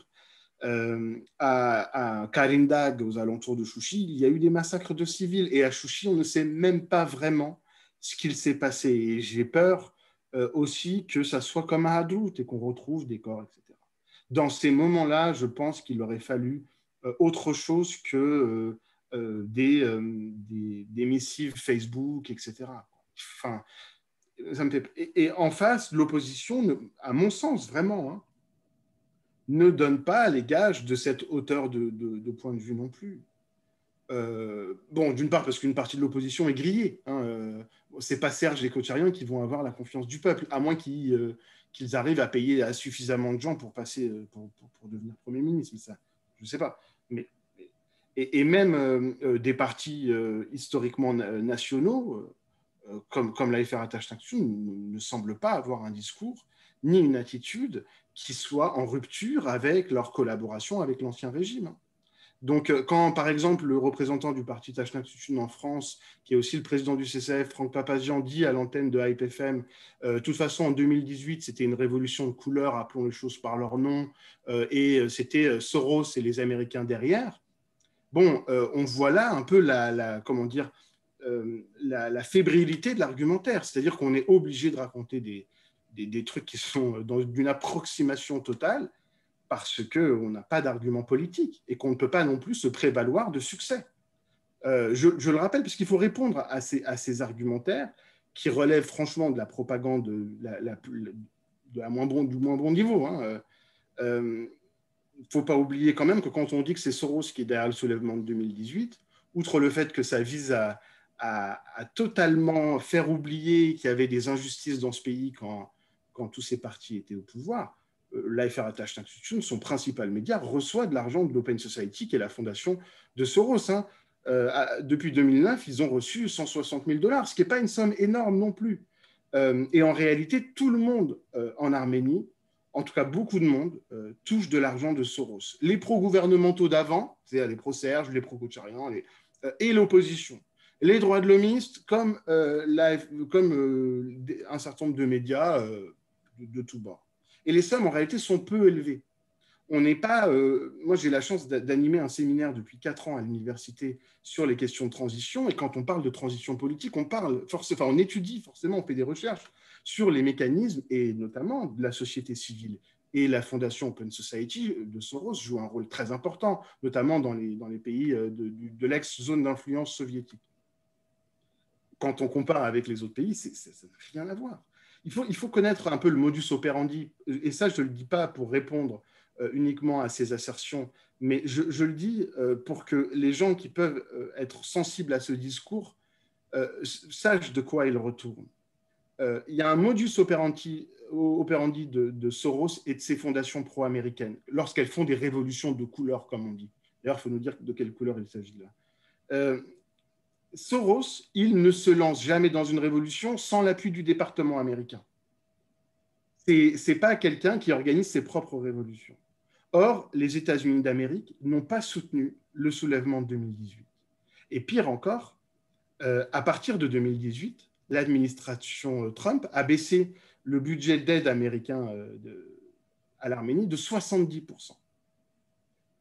C: Euh, à, Karindag, aux alentours de Chouchi, il y a eu des massacres de civils. Et à Chouchi, on ne sait même pas vraiment ce qu'il s'est passé. Et j'ai peur euh, aussi que ça soit comme à Hadrout et qu'on retrouve des corps, etc. Dans ces moments-là, je pense qu'il aurait fallu euh, autre chose que des, des, missives Facebook, etc. Enfin, ça me fait... et, en face, l'opposition, à mon sens, vraiment, hein, ne donne pas les gages de cette hauteur de, point de vue non plus. Euh, bon, d'une part parce qu'une partie de l'opposition est grillée. Hein, euh, c'est pas Serge et Cocharian qui vont avoir la confiance du peuple, à moins qu'ils euh, arrivent à payer suffisamment de gens pour passer pour, devenir premier ministre. ça, je ne sais pas. Mais et, même des partis historiquement nationaux, comme, comme la FR Attache ne, ne semblent pas avoir un discours ni une attitude qui soit en rupture avec leur collaboration avec l'ancien régime. Donc, euh, quand, par exemple, le représentant du parti Tachnaksuchun en France, qui est aussi le président du CCF, Franck Papazian, dit à l'antenne de HypeFM, euh, de toute façon, en 2018, c'était une révolution de couleur, appelons les choses par leur nom, euh, et c'était Soros et les Américains derrière. Bon, on voit là un peu la, comment dire, la fébrilité de l'argumentaire, c'est-à-dire qu'on est obligé de raconter des, des, trucs qui sont dans une approximation totale parce qu'on n'a pas d'argument politique et qu'on ne peut pas non plus se prévaloir de succès. Euh, je, le rappelle parce qu'il faut répondre à ces, à argumentaires qui relèvent franchement de la propagande du moins bon niveau. Il hein. ne euh, faut pas oublier quand même que quand on dit que c'est Soros qui est derrière le soulèvement de 2018, outre le fait que ça vise à, à totalement faire oublier qu'il y avait des injustices dans ce pays quand, quand tous ces partis étaient au pouvoir, euh, l'AFR Attached Institution, son principal média, reçoit de l'argent de l'Open Society, qui est la fondation de Soros. Hein. Euh, depuis 2009, ils ont reçu 160 000 dollars, ce qui n'est pas une somme énorme non plus. Euh, et en réalité, tout le monde en Arménie, en tout cas beaucoup de monde, touche de l'argent de Soros. Les pro-gouvernementaux d'avant, c'est-à-dire les pro-Serge, les pro-Koucharian, et l'opposition les droits de l'homiste comme un certain nombre de médias de, tout bord. Et les sommes, en réalité, sont peu élevées. On n'est pas. Euh, moi, j'ai la chance d'animer un séminaire depuis quatre ans à l'université sur les questions de transition. Et quand on parle de transition politique, on parle forcément, on étudie forcément, on fait des recherches sur les mécanismes et notamment de la société civile. Et la fondation Open Society de Soros joue un rôle très important, notamment dans les, dans les pays euh, de, de l'ex-zone d'influence soviétique. Quand on compare avec les autres pays, ça n'a rien à voir il faut, il faut connaître un peu le modus operandi. Et ça, je ne le dis pas pour répondre euh, uniquement à ces assertions, mais je, le dis euh, pour que les gens qui peuvent euh, être sensibles à ce discours sachent de quoi ils retournent. il y a un modus operandi, operandi de, Soros et de ses fondations pro-américaines lorsqu'elles font des révolutions de couleur, comme on dit. D'ailleurs, il faut nous dire de quelle couleur il s'agit là. Soros, il ne se lance jamais dans une révolution sans l'appui du département américain. Ce n'est pas quelqu'un qui organise ses propres révolutions. Or, les États-Unis d'Amérique n'ont pas soutenu le soulèvement de 2018. Et pire encore, euh, à partir de 2018, l'administration euh, Trump a baissé le budget d'aide américain euh, à l'Arménie de 70%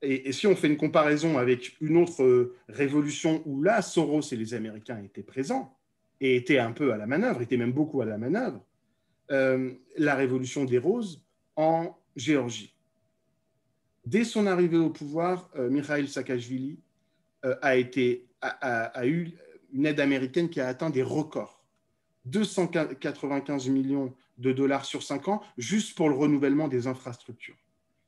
C: et, si on fait une comparaison avec une autre euh, révolution où là, Soros et les Américains étaient présents et étaient un peu à la manœuvre, étaient même beaucoup à la manœuvre, euh, la révolution des roses en Géorgie. Dès son arrivée au pouvoir, euh, Mikhail Saakashvili a, été, a, eu une aide américaine qui a atteint des records. 295 millions de dollars sur 5 ans, juste pour le renouvellement des infrastructures.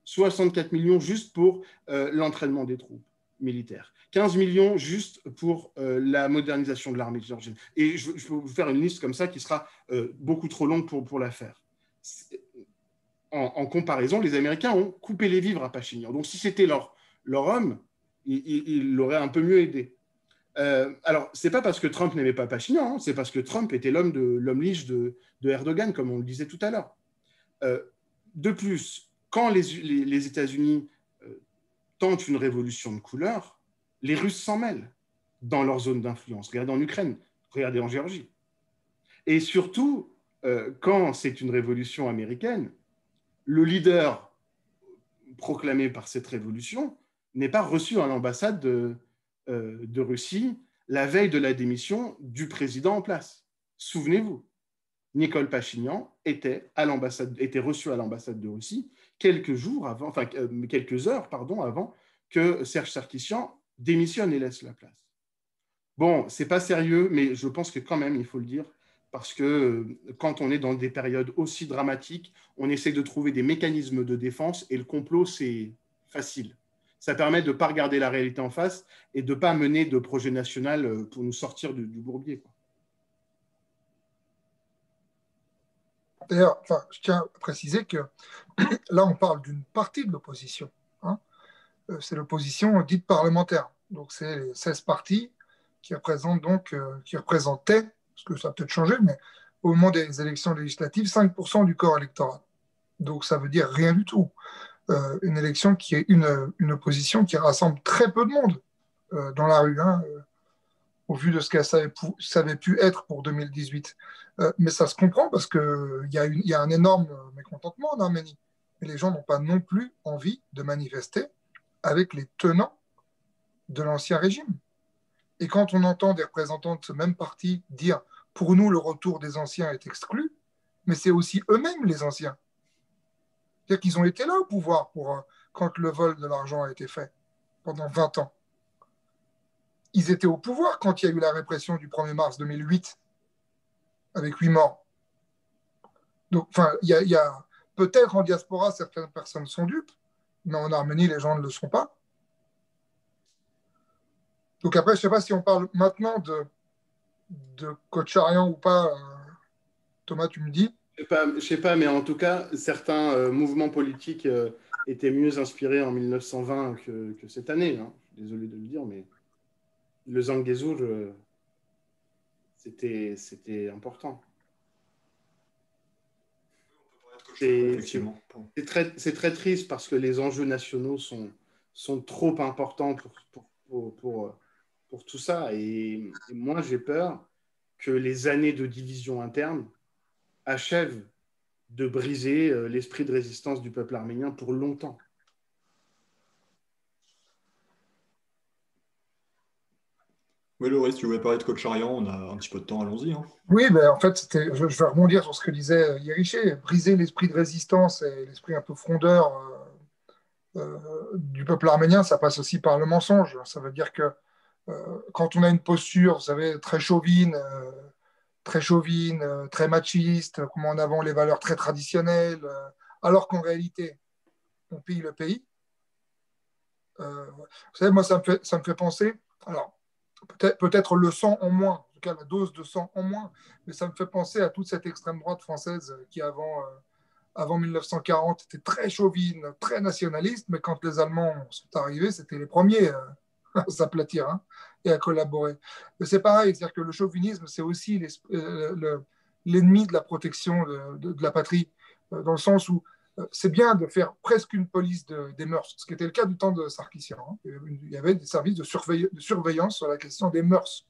C: 64 millions juste pour euh, l'entraînement des troupes militaires, 15 millions juste pour euh, la modernisation de l'armée géorgienne. Et je, je, peux vous faire une liste comme ça qui sera euh, beaucoup trop longue pour, pour la faire. En, comparaison, les Américains ont coupé les vivres à Pachinian. Donc si c'était leur, leur homme, il l'aurait un peu mieux aidé. Euh, alors, c'est pas parce que Trump n'aimait pas Pachinian, hein, c'est parce que Trump était l'homme de l'homme lige de, Erdogan, comme on le disait tout à l'heure. De plus, quand les, États-Unis euh, tentent une révolution de couleur, les Russes s'en mêlent dans leur zone d'influence. Regardez en Ukraine, regardez en Géorgie. Et surtout, quand c'est une révolution américaine, le leader proclamé par cette révolution n'est pas reçu à l'ambassade de, euh, Russie la veille de la démission du président en place. Souvenez-vous, Nicole Pachignan était, à était reçu à l'ambassade de Russie quelques jours avant, enfin euh, quelques heures pardon, avant que Serge Sarkissian démissionne et laisse la place. Bon, c'est pas sérieux, mais je pense que quand même, il faut le dire, parce que euh, quand on est dans des périodes aussi dramatiques, on essaie de trouver des mécanismes de défense et le complot, c'est facile ça permet de ne pas regarder la réalité en face et de ne pas mener de projet national euh, pour nous sortir du, bourbier.
B: D'ailleurs, je tiens à préciser que là, on parle d'une partie de l'opposition. Hein. Euh, c'est l'opposition dite parlementaire. Donc, c'est les 16 partis qui représentent donc, euh, qui représentaient, parce que ça a peut-être changé, mais au moment des élections législatives, 5% du corps électoral. Donc, ça veut dire rien du tout. Euh, une élection qui est une, une, opposition qui rassemble très peu de monde dans la rue, hein, au vu de ce qu'elle savait, savait, pu être pour 2018. mais ça se comprend parce qu'il y, a y a un énorme mécontentement en Arménie. Mais les gens n'ont pas non plus envie de manifester avec les tenants de l'ancien régime. Et quand on entend des représentants de ce même parti dire pour nous le retour des anciens est exclu, mais c'est aussi eux-mêmes les anciens. C'est-à-dire qu'ils ont été là au pouvoir pour, euh, quand le vol de l'argent a été fait, pendant 20 ans. Ils étaient au pouvoir quand il y a eu la répression du 1er mars 2008, avec huit morts. Donc, enfin, il y a, peut-être en diaspora, certaines personnes sont dupes, mais en Arménie, les gens ne le sont pas. Donc après, je ne sais pas si on parle maintenant de, de ou pas. Euh, Thomas, tu me dis
C: je ne sais pas, mais en tout cas, certains euh, mouvements politiques euh, étaient mieux inspirés en 1920 que, cette année. Hein. Désolé de le dire, mais le Zangezur, euh, c'était important. C'est très, très, triste parce que les enjeux nationaux sont, sont trop importants pour, pour, pour, pour tout ça. et moi, j'ai peur que les années de division interne achève de briser euh, l'esprit de résistance du peuple arménien pour longtemps.
A: Oui, Laurie, si tu voulais parler de Kocharian, on a un petit peu de temps, allons-y. Hein.
B: Oui, ben, en fait, je, je, vais rebondir sur ce que disait euh, Yeriché. Briser l'esprit de résistance et l'esprit un peu frondeur euh, du peuple arménien, ça passe aussi par le mensonge. Ça veut dire que quand on a une posture, vous savez, très chauvine, très chauvine, euh, très machiste, comme en avant les valeurs très traditionnelles, euh, alors qu'en réalité, on pille le pays. Euh, vous savez, moi, ça me fait, ça me fait penser, alors, peut-être peut le sang en moins, en tout cas la dose de sang en moins, mais ça me fait penser à toute cette extrême droite française qui, avant, avant 1940, était très chauvine, très nationaliste, mais quand les Allemands sont arrivés, c'était les premiers à s'aplatir. Hein et à collaborer. C'est pareil, c'est-à-dire que le chauvinisme, c'est aussi euh, l'ennemi de la protection de, la patrie, euh, dans le sens où euh, c'est bien de faire presque une police des mœurs, ce qui était le cas du temps de Sarkissian. Hein. Il y avait des services de, surveillance sur la question des mœurs.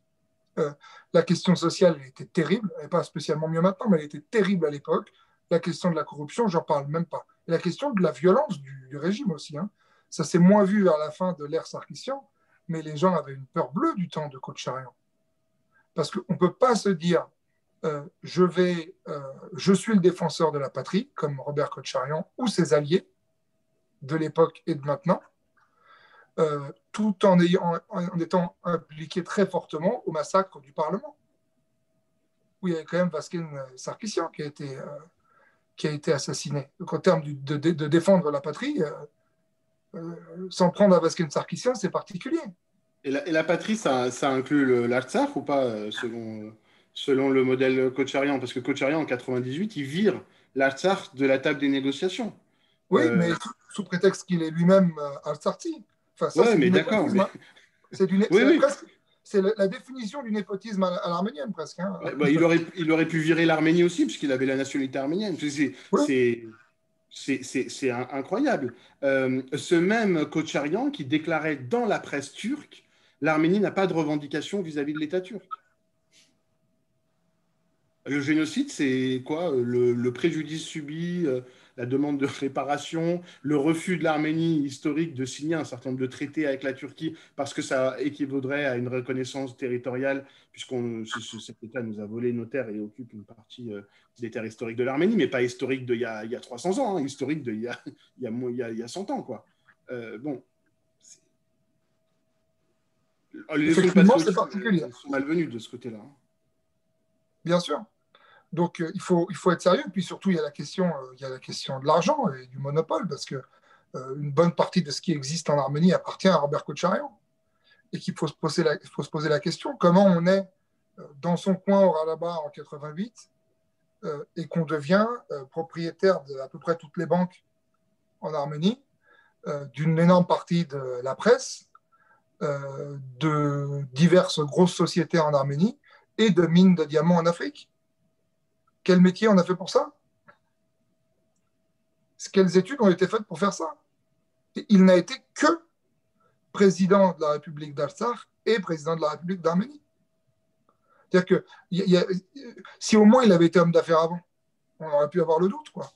B: la question sociale était terrible, elle n'est pas spécialement mieux maintenant, mais elle était terrible à l'époque. La question de la corruption, j'en parle même pas. Et la question de la violence du, régime aussi. Hein. Ça s'est moins vu vers la fin de l'ère Sarkissian, mais les gens avaient une peur bleue du temps de Kocharian. Parce qu'on ne peut pas se dire euh, je, vais, euh, je suis le défenseur de la patrie, comme Robert Kocharian ou ses alliés de l'époque et de maintenant, euh, tout en, ayant, en étant impliqué très fortement au massacre du Parlement, où il y avait quand même Vasquin Sarkissian qui a été, qui a été assassiné. Donc en termes de, défendre la patrie, s'en prendre à Vasquin Sarkissian, c'est particulier.
C: Et la, patrie, ça, inclut l'Artsakh ou pas, selon, selon le modèle Kocharian Parce que Kocharian, en 98, il vire l'Artsakh de la table des négociations.
B: Oui, euh, mais sous prétexte qu'il est lui-même euh, Artsakhi.
C: Enfin, mais d'accord. Hein.
B: C'est du oui, c'est la, définition du népotisme à, l'arménienne presque. Hein.
C: Bah, il, aurait, il aurait pu virer l'Arménie aussi, puisqu'il avait la nationalité arménienne. C'est incroyable. Euh, ce même Kocharian qui déclarait dans la presse turque l'Arménie n'a pas de revendication vis-à-vis de l'État turc. Le génocide, c'est quoi le, préjudice subi, euh, la demande de réparation, le refus de l'Arménie historique de signer un certain nombre de traités avec la Turquie parce que ça équivaudrait à une reconnaissance territoriale, puisque cet État nous a volé nos terres et occupe une partie euh, des terres historiques de l'Arménie, mais pas historique d'il y, a, y a 300 ans, hein, historique d'il y a, y, a, y, a, 100 ans. Quoi. Euh, bon. Les particulier. sont malvenus de ce côté-là. Hein.
B: Bien sûr. Donc euh, il, faut, il faut être sérieux. Puis surtout, il y a la question, euh, il y a la question de l'argent et du monopole, parce que euh, une bonne partie de ce qui existe en Arménie appartient à Robert Kocharian. Et qu'il faut, se poser la, faut se poser la question comment on est dans son coin au Ralaba en 88 et qu'on devient propriétaire de à peu près toutes les banques en Arménie, d'une énorme partie de la presse, de diverses grosses sociétés en Arménie et de mines de diamants en Afrique? Quel métier on a fait pour ça? Quelles études ont été faites pour faire ça? Il n'a été que président de la République d'Arsar et président de la République d'Arménie. C'est-à-dire que si au moins il avait été homme d'affaires avant, on aurait pu avoir le doute. Quoi.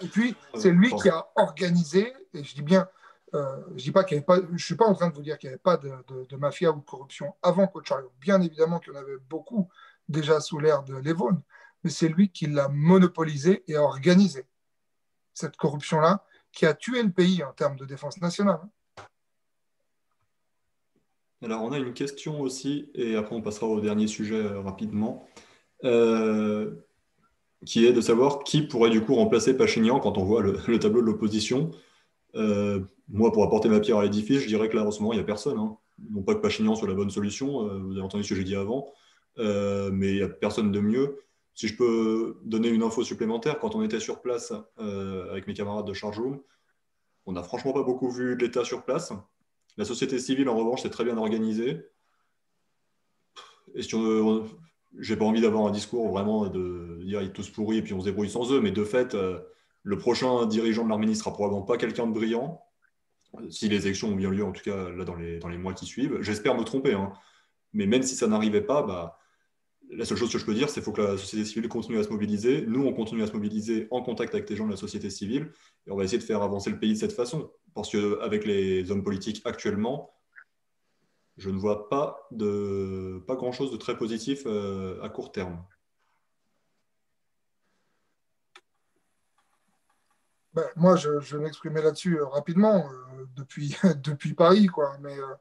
B: Et puis, c'est lui qui a organisé, et je dis bien, euh, je dis pas qu'il pas, je suis pas en train de vous dire qu'il n'y avait pas de, mafia ou de corruption avant Cochario. Bien évidemment qu'il y en avait beaucoup déjà sous l'ère de Levon, mais c'est lui qui l'a monopolisé et organisé cette corruption-là, qui a tué le pays en termes de défense nationale.
A: Alors, on a une question aussi, et après on passera au dernier sujet euh, rapidement, euh, qui est de savoir qui pourrait du coup remplacer Pachignan quand on voit le, tableau de l'opposition. Moi, pour apporter ma pierre à l'édifice, je dirais que là, en ce moment, il n'y a personne. Hein. Non pas que Pachignan soit la bonne solution, euh, vous avez entendu ce que j'ai dit avant, euh, mais il n'y a personne de mieux. Si je peux donner une info supplémentaire, quand on était sur place avec mes camarades de Charge Room, on n'a franchement pas beaucoup vu de l'État sur place. La société civile, en revanche, c'est très bien organisée. Et si on, j'ai pas envie d'avoir un discours vraiment de dire ils tous pourris et puis on se débrouille sans eux, mais de fait, le prochain dirigeant de l'Arménie sera probablement pas quelqu'un de brillant, si les élections ont bien lieu, en tout cas là dans les, dans les mois qui suivent. J'espère me tromper, hein. mais même si ça n'arrivait pas, bah, la seule chose que je peux dire, c'est qu'il faut que la société civile continue à se mobiliser. Nous, on continue à se mobiliser en contact avec les gens de la société civile, et on va essayer de faire avancer le pays de cette façon. Parce qu'avec les hommes politiques actuellement, je ne vois pas, pas grand-chose de très positif euh, à court terme.
B: Ben, moi, je, vais m'exprimer là-dessus euh, rapidement euh, depuis, depuis Paris, quoi. Mais euh,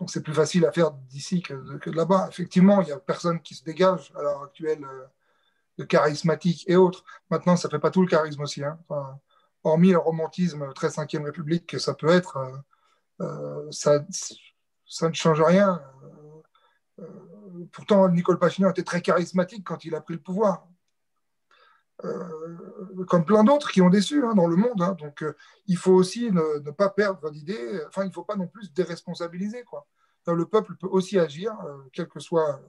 B: donc c'est plus facile à faire d'ici que, de là-bas. Effectivement, il n'y a personne qui se dégage à l'heure actuelle de charismatique et autres. Maintenant, ça ne fait pas tout le charisme aussi. Hein. hormis le romantisme très 5 République que ça peut être, ça, ça ne change rien. pourtant, Nicole Pachignan était très charismatique quand il a pris le pouvoir. Euh, comme plein d'autres qui ont déçu hein, dans le monde. Hein. Donc, euh, il faut aussi ne, pas perdre d'idée. Enfin, il ne faut pas non plus déresponsabiliser. Quoi. le peuple peut aussi agir, euh, quels que soient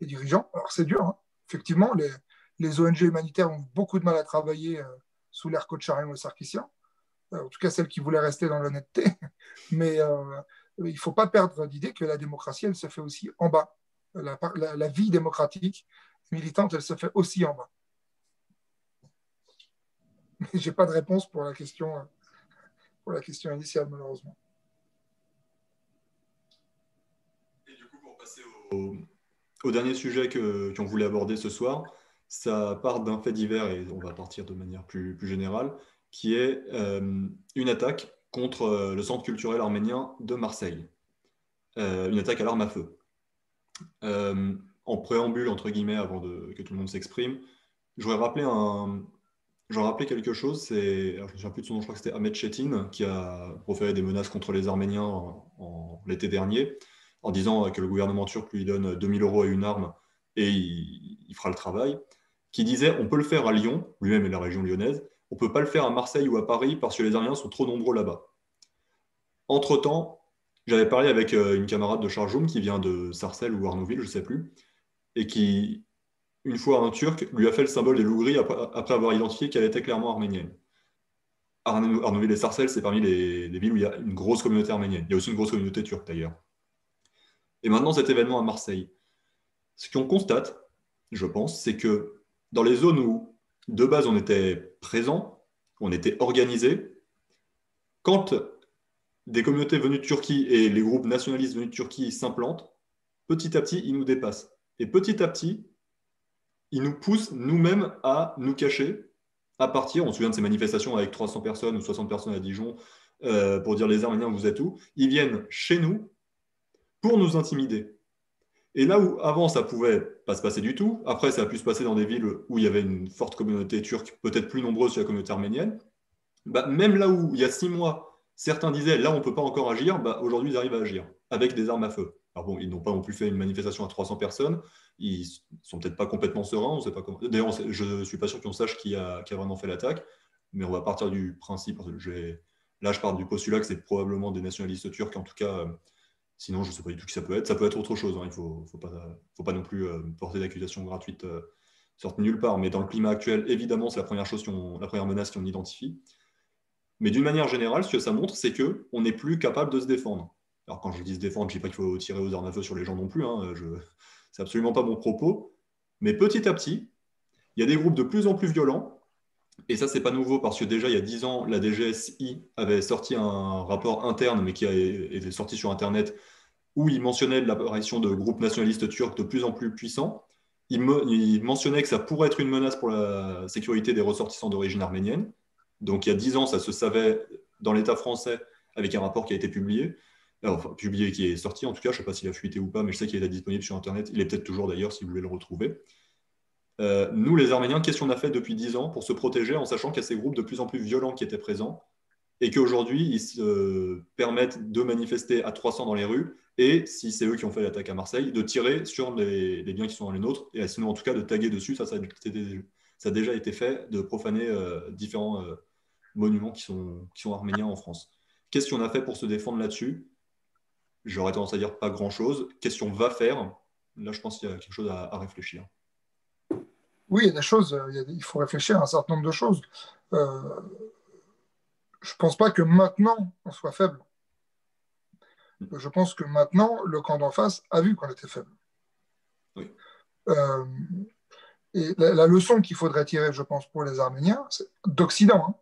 B: les dirigeants. Alors, c'est dur. Hein. Effectivement, les, ONG humanitaires ont beaucoup de mal à travailler sous l'ère Coacharian et Sarkisian. en tout cas, celles qui voulaient rester dans l'honnêteté. Mais il ne faut pas perdre d'idée que la démocratie, elle se fait aussi en bas. La vie démocratique militante, elle se fait aussi en bas. Mais je n'ai pas de réponse pour la question, euh, pour la question initiale, malheureusement.
A: Et du coup, pour passer au, dernier sujet qu'on voulait aborder ce soir, ça part d'un fait divers, et on va partir de manière plus, plus générale, qui est euh, une attaque contre euh, le centre culturel arménien de Marseille. une attaque à l'arme à feu. en préambule, entre guillemets, avant de, que tout le monde s'exprime, je voudrais rappeler un, J'en rappelais quelque chose, c'est, je ne souviens plus de son nom, je crois que c'était Ahmed Chetin, qui a proféré des menaces contre les Arméniens en, l'été dernier, en disant que le gouvernement turc lui donne 2000 euros et une arme et il, fera le travail, qui disait on peut le faire à Lyon, lui-même et la région lyonnaise, on ne peut pas le faire à Marseille ou à Paris parce que les Arméniens sont trop nombreux là-bas. Entre-temps, j'avais parlé avec euh, une camarade de Charjoum qui vient de Sarcelles ou Arnouville, je ne sais plus, et qui, une fois un Turc, lui a fait le symbole des loups après, avoir identifié qu'elle était clairement arménienne. Arnouville et Sarcelles, c'est parmi les, les, villes où il y a une grosse communauté arménienne. Il y a aussi une grosse communauté turque d'ailleurs. Et maintenant, cet événement à Marseille. Ce qu'on constate, je pense, c'est que dans les zones où de base on était présent, on était organisé, quand des communautés venues de Turquie et les groupes nationalistes venus de Turquie s'implantent, petit à petit, ils nous dépassent. Et petit à petit, ils nous poussent nous-mêmes à nous cacher, à partir. On se souvient de ces manifestations avec 300 personnes ou 60 personnes à Dijon euh, pour dire les Arméniens, vous êtes où? Ils viennent chez nous pour nous intimider. Et là où avant ça pouvait pas se passer du tout, après ça a pu se passer dans des villes où il y avait une forte communauté turque, peut-être plus nombreuse que la communauté arménienne, bah, même là où il y a six mois, certains disaient là on ne peut pas encore agir, bah, aujourd'hui ils arrivent à agir avec des armes à feu. Alors bon, ils n'ont pas non plus fait une manifestation à 300 personnes, ils sont peut-être pas complètement sereins, on sait pas comment. D'ailleurs, je ne suis pas sûr qu'on sache qui a, vraiment fait l'attaque, mais on va partir du principe, là je pars du postulat que c'est probablement des nationalistes turcs, en tout cas Sinon, je ne sais pas du tout qui ça peut être. Ça peut être autre chose. Hein. Il ne faut, pas, non plus euh, porter d'accusations gratuites euh, sortent nulle part. Mais dans le climat actuel, évidemment, c'est la première chose, la première menace qu'on identifie. Mais d'une manière générale, ce que ça montre, c'est qu'on n'est plus capable de se défendre. Alors quand je dis se défendre, je ne dis pas qu'il faut tirer aux armes à feu sur les gens non plus. Hein. Je... C'est absolument pas mon propos. Mais petit à petit, il y a des groupes de plus en plus violents. Et ça, c'est pas nouveau parce que déjà, il y a dix ans, la DGSI avait sorti un rapport interne, mais qui a été sorti sur Internet, où il mentionnait l'apparition de groupes nationalistes turcs de plus en plus puissants. Il, mentionnait que ça pourrait être une menace pour la sécurité des ressortissants d'origine arménienne. Donc il y a dix ans, ça se savait dans l'État français avec un rapport qui a été publié, enfin publié, qui est sorti en tout cas, je ne sais pas s'il a fuité ou pas, mais je sais qu'il est disponible sur Internet. Il est peut-être toujours d'ailleurs si vous voulez le retrouver. Euh, nous, les Arméniens, qu'est-ce qu'on a fait depuis dix ans pour se protéger en sachant qu'il y a ces groupes de plus en plus violents qui étaient présents et qu'aujourd'hui, ils se permettent de manifester à 300 dans les rues et, si c'est eux qui ont fait l'attaque à Marseille, de tirer sur les, biens qui sont dans les nôtres, et sinon en tout cas de taguer dessus, ça, a déjà été fait, de profaner euh, différents euh, monuments qui sont arméniens en France. Qu'est-ce qu'on a fait pour se défendre là-dessus? J'aurais tendance à dire pas grand-chose. Qu'est-ce qu'on va faire Là, je pense qu'il y a quelque chose à, réfléchir.
B: Oui, il y a des choses, il faut réfléchir à un certain nombre de choses. Euh, je ne pense pas que maintenant on soit faible. Je pense que maintenant, le camp d'en face a vu qu'on était faible. Euh, et la, leçon qu'il faudrait tirer, je pense, pour les Arméniens, d'Occident, hein,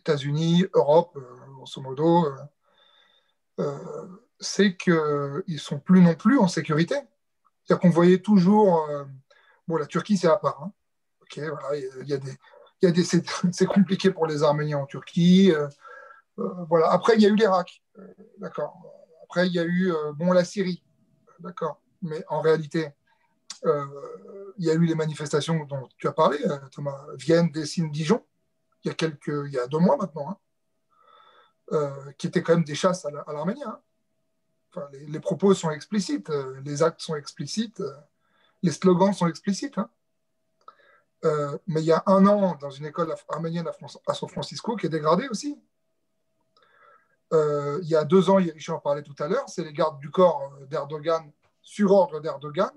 B: États-Unis, Europe, euh, grosso modo, euh, c'est qu'ils ne sont plus non plus en sécurité. C'est-à-dire qu'on voyait toujours. bon, la Turquie, c'est à part. Hein. Ok, voilà, il y, a des. des c'est compliqué pour les Arméniens en Turquie. Euh, voilà. Après, il y a eu l'Irak. Euh, d'accord. Après, il y a eu euh, bon, la Syrie. D'accord. Mais en réalité, il y a eu les manifestations dont tu as parlé, Thomas. Vienne, Dessine, Dijon, il y a, quelques, il y a deux mois maintenant, hein, qui étaient quand même des chasses à l'Arménie. Hein. Les, propos sont explicites, les actes sont explicites, les slogans sont explicites. Hein. mais il y a un an, dans une école arménienne à, San Francisco, qui est dégradée aussi. Euh, il y a deux ans, Yericho en parlait tout à l'heure, c'est les gardes du corps euh, d'Erdogan, sur ordre d'Erdogan,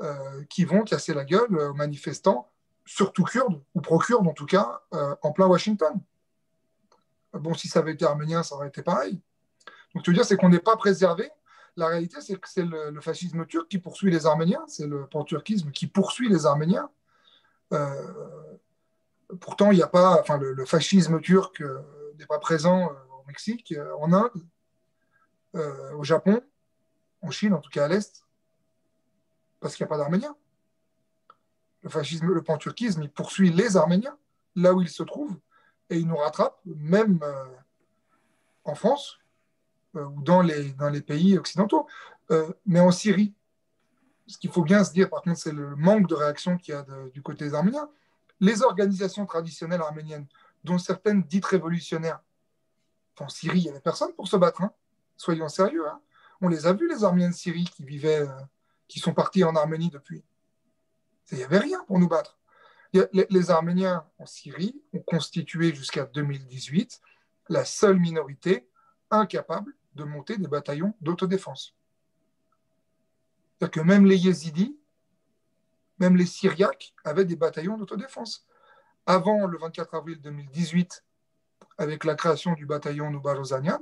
B: euh, qui vont casser la gueule aux manifestants, surtout kurdes, ou pro-kurdes en tout cas, en plein Washington. Bon, si ça avait été arménien, ça aurait été pareil. Donc, tu veux dire, c'est qu'on n'est pas préservé. La réalité, c'est que c'est le, fascisme turc qui poursuit les Arméniens, c'est le panturquisme qui poursuit les Arméniens. pourtant, il n'y a pas, enfin, le, fascisme turc n'est pas présent Mexique, euh, en Inde, euh, au Japon, en Chine, en tout cas à l'Est, parce qu'il n'y a pas d'Arméniens. Le fascisme, le panturquisme, il poursuit les Arméniens là où ils se trouvent et il nous rattrape, même euh, en France ou dans les, dans les pays occidentaux. mais en Syrie, ce qu'il faut bien se dire, par contre, c'est le manque de réaction qu'il y a du côté des Arméniens. Les organisations traditionnelles arméniennes, dont certaines dites révolutionnaires, en Syrie, il n'y avait personne pour se battre. Hein. Soyons sérieux. Hein. On les a vus, les Arméniens de Syrie qui vivaient, euh, qui sont partis en Arménie depuis. Il n'y avait rien pour nous battre. les, Arméniens en Syrie ont constitué jusqu'à 2018 la seule minorité incapable de monter des bataillons d'autodéfense. C'est-à-dire que même les Yézidis, même les Syriaques avaient des bataillons d'autodéfense. Avant le 24 avril 2018, avec la création du bataillon Noubarozanian,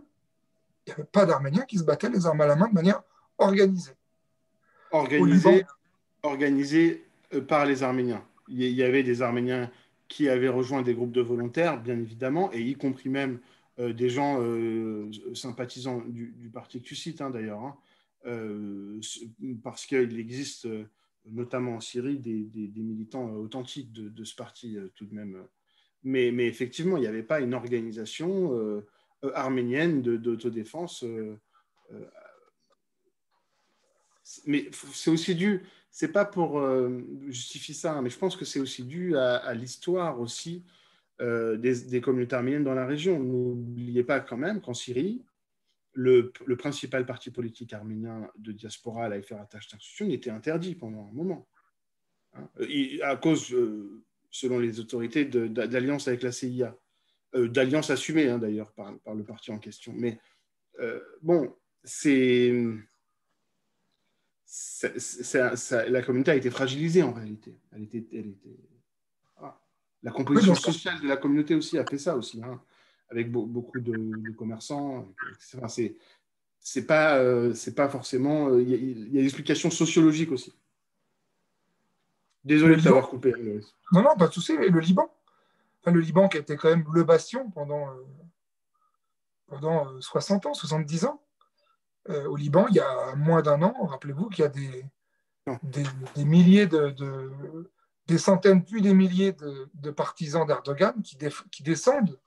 B: il n'y avait pas d'Arméniens qui se battaient les armes à la main de manière organisée.
C: Organisée, organisée euh, par les Arméniens. Il y avait des Arméniens qui avaient rejoint des groupes de volontaires, bien évidemment, et y compris même euh, des gens euh, sympathisants du, parti que tu cites, hein, d'ailleurs, hein. parce qu'il existe notamment en Syrie des, militants authentiques de, ce parti tout de même. Mais, effectivement, il n'y avait pas une organisation arménienne d'autodéfense. mais c'est aussi dû c'est pas pour euh, justifier ça, hein, mais je pense que c'est aussi dû à, l'histoire aussi euh, des, communautés arméniennes dans la région. N'oubliez pas quand même qu'en Syrie, le, principal parti politique arménien de diaspora, la FRATH Institution, était interdit pendant un moment. Hein, à cause, euh, selon les autorités, d'alliance avec la CIA. d'alliance assumée hein, d'ailleurs par, le parti en question. Mais bon, c'est la communauté a été fragilisée en réalité. Elle était... La composition sociale de la communauté aussi a fait ça aussi, hein, avec beaucoup de, commerçants. Enfin, c'est pas, euh, c'est pas forcément. Euh, il y, a, des explications sociologiques aussi. Désolé de t'avoir coupé.
B: Non, non, pas de souci. Le Liban. le Liban qui a été quand même le bastion pendant, euh, pendant 60 ans, 70 ans. Euh, au Liban, il y a moins d'un an, rappelez-vous qu'il y a des, des, milliers de, des centaines puis des milliers de, partisans d'Erdogan qui, descendent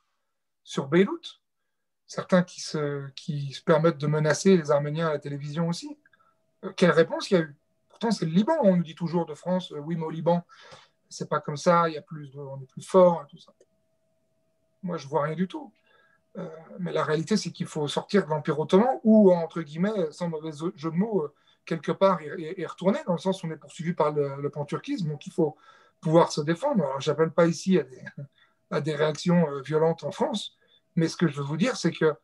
B: sur Beyrouth. Certains qui se, permettent de menacer les Arméniens à la télévision aussi. Euh, quelle réponse il y a eu? Pourtant, c'est le Liban. On nous dit toujours de France, euh, oui, mais au Liban, c'est pas comme ça, il y a plus on est plus fort, tout ça. Moi, je vois rien du tout. Euh, mais la réalité, c'est qu'il faut sortir de l'Empire ottoman ou, entre guillemets, sans mauvais jeu de mots, quelque part et, retourner, dans le sens où on est poursuivi par le, panturquisme. Donc, il faut pouvoir se défendre. Alors, je n'appelle pas ici à des, réactions euh, violentes en France, mais ce que je veux vous dire, c'est que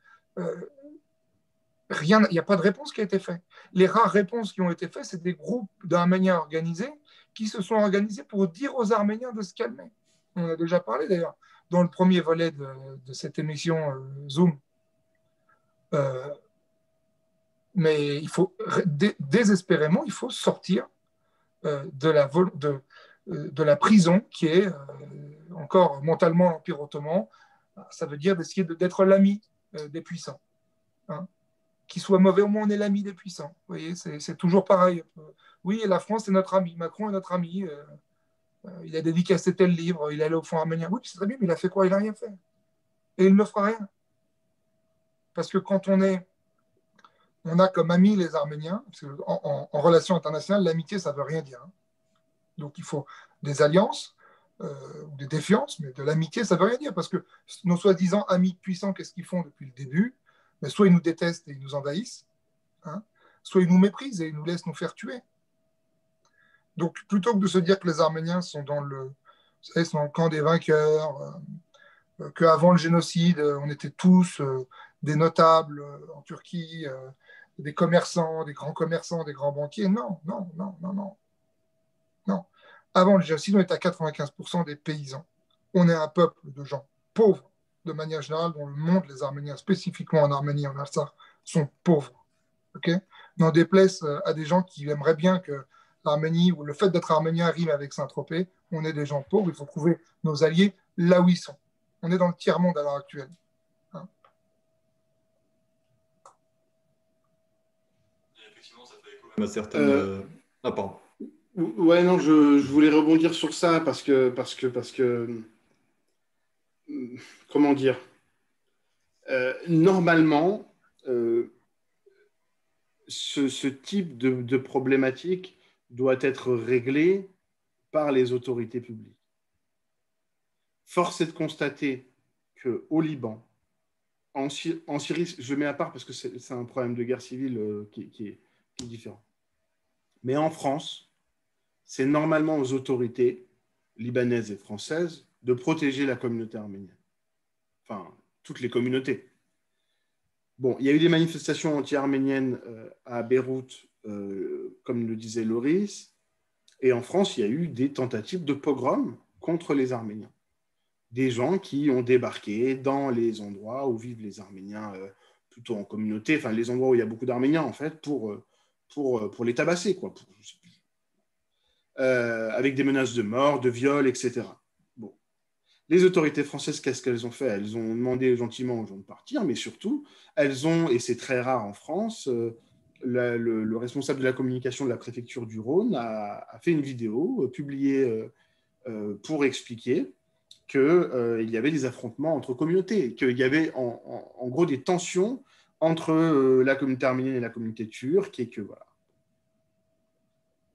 B: rien, il n'y a pas de réponse qui a été faite. Les rares réponses qui ont été faites, c'est des groupes d'Arméniens organisés qui se sont organisés pour dire aux Arméniens de se calmer. On a déjà parlé d'ailleurs dans le premier volet de, cette émission euh, Zoom. Euh, mais il faut désespérément, il faut sortir euh, de, la de, de, la prison qui est encore mentalement l'Empire ottoman. Ça veut dire d'essayer d'être l'ami des puissants. Hein. Qui soit mauvais, au moins on est l'ami des puissants. Vous voyez, c'est toujours pareil. Oui, la France est notre ami, Macron est notre ami. Euh, il a dédicacé tel livre, il est allé au fond arménien. Oui, c'est très bien, mais il a fait quoi? Il n'a rien fait. Et il ne fera rien. Parce que quand on est, on a comme amis les Arméniens, en, relation internationale, l'amitié, ça ne veut rien dire. Hein. Donc il faut des alliances, euh, ou des défiances, mais de l'amitié, ça ne veut rien dire. Parce que nos soi-disant amis puissants, qu'est-ce qu'ils font depuis le début? Mais Soit ils nous détestent et ils nous envahissent, hein, soit ils nous méprisent et ils nous laissent nous faire tuer. Donc, plutôt que de se dire que les Arméniens sont dans le, camp des vainqueurs, euh, qu'avant le génocide, on était tous euh, des notables euh, en Turquie, des commerçants, des grands commerçants, des grands banquiers. Non, non, non, non, non. Non. Avant le génocide, on était à 95% des paysans. On est un peuple de gens pauvres, de manière générale, dans le monde, les Arméniens, spécifiquement en Arménie, en Artsakh, sont pauvres. ok? On déplace à des gens qui aimeraient bien que l'Arménie ou le fait d'être arménien rime avec Saint-Tropez. On est des gens pauvres, il faut trouver nos alliés là où ils sont. On est dans le tiers-monde à l'heure actuelle. Hein.
A: À certaines. Euh, euh, ah, pardon.
C: Ouais, non, je, voulais rebondir sur ça parce que, parce que, parce que, comment dire, euh, normalement, ce, type de, de, problématique doit être réglé par les autorités publiques. Force est de constater qu'au Liban, en, Syrie, je mets à part parce que c'est un problème de guerre civile euh, qui, est, différent. Mais en France, c'est normalement aux autorités libanaise et française de protéger la communauté arménienne. Enfin, toutes les communautés. Bon, il y a eu des manifestations anti-arméniennes euh, à Beyrouth, euh, comme le disait Loris, et en France, il y a eu des tentatives de pogrom contre les Arméniens. Des gens qui ont débarqué dans les endroits où vivent les Arméniens, euh, plutôt en communauté, enfin les endroits où il y a beaucoup d'Arméniens, en fait, pour, pour, pour les tabasser, quoi, avec des menaces de mort, de viol, etc. Les autorités françaises, qu'est-ce qu'elles ont fait? Elles ont demandé gentiment aux gens de partir, mais surtout, elles ont, et c'est très rare en France, euh, le, responsable de la communication de la préfecture du Rhône a, fait une vidéo euh, publiée euh, pour expliquer qu'il y avait des affrontements entre communautés, qu'il y avait en, gros des tensions entre la communauté arménienne et la communauté turque, et que voilà.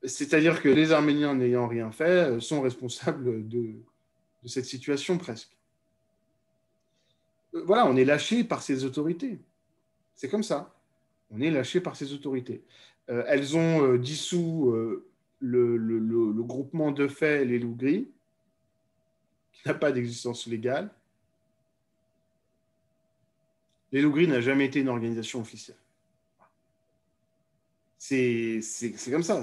C: C'est-à-dire que les Arméniens n'ayant rien fait sont responsables de, cette situation presque. Euh, voilà, on est lâché par ces autorités. C'est comme ça. On est lâché par ces autorités. Euh, elles ont euh, dissous le, groupement de fait Les Loups Gris, qui n'a pas d'existence légale. Les Loups Gris n'a jamais été une organisation officielle. C'est comme ça.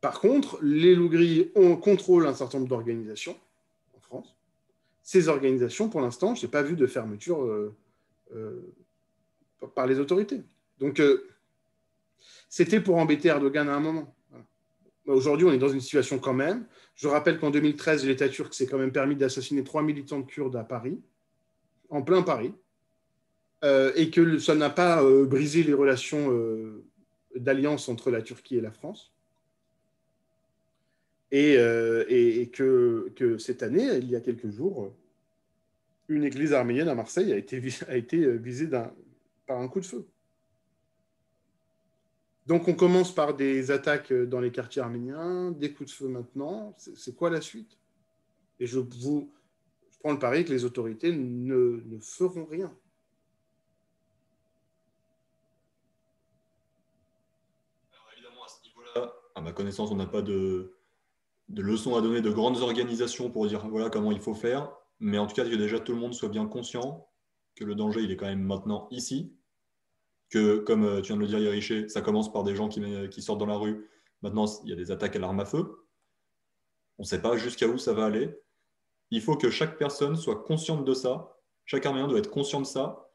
C: Par contre, les loups gris ont, contrôlent un certain nombre d'organisations en France. Ces organisations, pour l'instant, je n'ai pas vu de fermeture euh, euh, par les autorités. Donc, euh, c'était pour embêter Erdogan à un moment. Aujourd'hui, on est dans une situation quand même. Je rappelle qu'en 2013, l'État turc s'est quand même permis d'assassiner trois militants de Kurdes à Paris, en plein Paris, et que ça n'a pas brisé les relations d'alliance entre la Turquie et la France. Euh, et, que, cette année, il y a quelques jours, une église arménienne à Marseille a été, euh, visée par un coup de feu. Donc on commence par des attaques dans les quartiers arméniens, des coups de feu maintenant. C'est quoi la suite? Et je, vous, prends le pari que les autorités ne, ne feront rien.
A: Alors évidemment, à ce niveau-là, à ma connaissance, on n'a pas de, de leçons à donner de grandes organisations pour dire voilà comment il faut faire, mais en tout cas que déjà tout le monde soit bien conscient que le danger il est quand même maintenant ici, que comme euh, tu viens de le dire Yeriché, ça commence par des gens qui, qui sortent dans la rue, maintenant il y a des attaques à l'arme à feu, on ne sait pas jusqu'à où ça va aller, il faut que chaque personne soit consciente de ça, chaque Arménien doit être conscient de ça,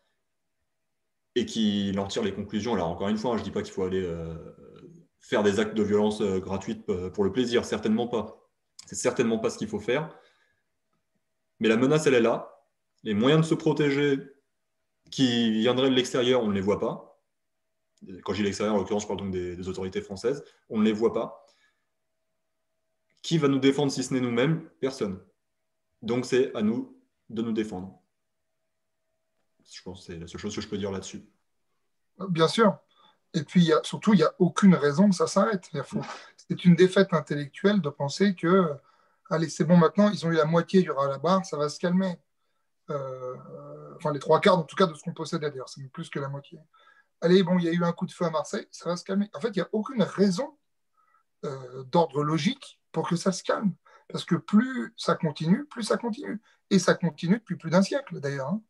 A: et qu'il en tire les conclusions. Alors encore une fois, hein, je ne dis pas qu'il faut aller... Euh, faire des actes de violence euh, gratuites euh, pour le plaisir, certainement pas. C'est certainement pas ce qu'il faut faire. Mais la menace, elle est là. Les moyens de se protéger qui viendraient de l'extérieur, on ne les voit pas. Quand je dis l'extérieur, en l'occurrence, je parle donc des, autorités françaises. On ne les voit pas. Qui va nous défendre si ce n'est nous-mêmes? Personne. Donc c'est à nous de nous défendre. Je pense que c'est la seule chose que je peux dire là-dessus.
B: Bien sûr. Et puis, surtout, il n'y a aucune raison que ça s'arrête. C'est une défaite intellectuelle de penser que, allez, c'est bon maintenant, ils ont eu la moitié du barre, ça va se calmer. Euh, enfin, les trois quarts, en tout cas, de ce qu'on possède d'ailleurs, c'est plus que la moitié. Allez, bon, il y a eu un coup de feu à Marseille, ça va se calmer. En fait, il n'y a aucune raison euh, d'ordre logique pour que ça se calme. Parce que plus ça continue, plus ça continue. Et ça continue depuis plus d'un siècle, d'ailleurs. Hein.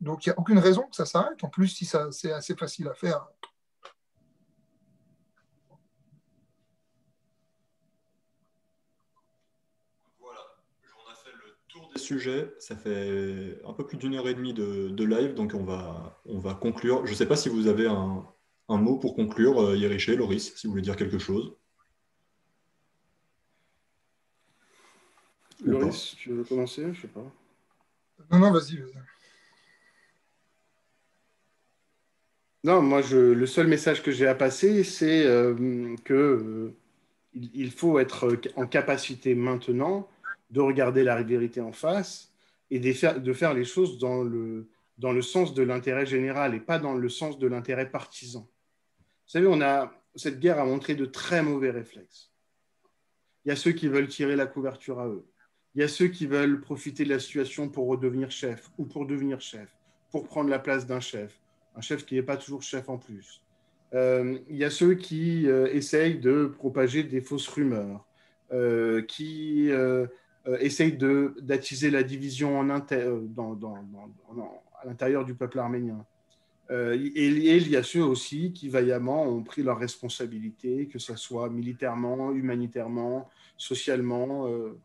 B: Donc, il n'y a aucune raison que ça s'arrête. En plus, si c'est assez facile à faire,
A: sujet. Ça fait un peu plus d'une heure et demie de, live, donc on va, on va conclure. Je ne sais pas si vous avez un, mot pour conclure, euh, Yeriché, Loris, si vous voulez dire quelque chose.
C: Loris, tu veux commencer Je sais pas.
B: Non, non, vas-y.
C: non, moi, je, le seul message que j'ai à passer, c'est euh, que euh, il faut être en capacité maintenant de regarder la vérité en face et de faire, de faire les choses dans le, dans le sens de l'intérêt général et pas dans le sens de l'intérêt partisan. Vous savez, on a, cette guerre a montré de très mauvais réflexes. Il y a ceux qui veulent tirer la couverture à eux. Il y a ceux qui veulent profiter de la situation pour redevenir chef ou pour devenir chef, pour prendre la place d'un chef, un chef qui n'est pas toujours chef en plus. il y a ceux qui essayent de propager des fausses rumeurs, qui essayent d'attiser la division dans, à l'intérieur du peuple arménien. Euh, et, il y a ceux aussi qui vaillamment ont pris leurs responsabilités, que ce soit militairement, humanitairement, socialement. Euh,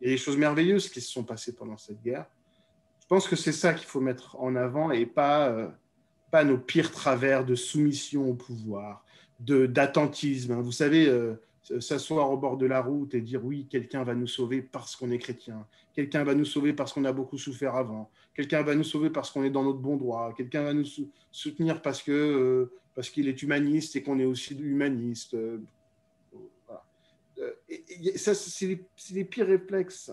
C: il y a des choses merveilleuses qui se sont passées pendant cette guerre. Je pense que c'est ça qu'il faut mettre en avant et pas, euh, pas nos pires travers de soumission au pouvoir, d'attentisme. Vous savez, s'asseoir au bord de la route et dire oui, quelqu'un va nous sauver parce qu'on est chrétien, quelqu'un va nous sauver parce qu'on a beaucoup souffert avant, quelqu'un va nous sauver parce qu'on est dans notre bon droit, quelqu'un va nous soutenir parce que euh, parce qu'il est humaniste et qu'on est aussi humaniste. Euh, euh, ça, c'est les, pires réflexes.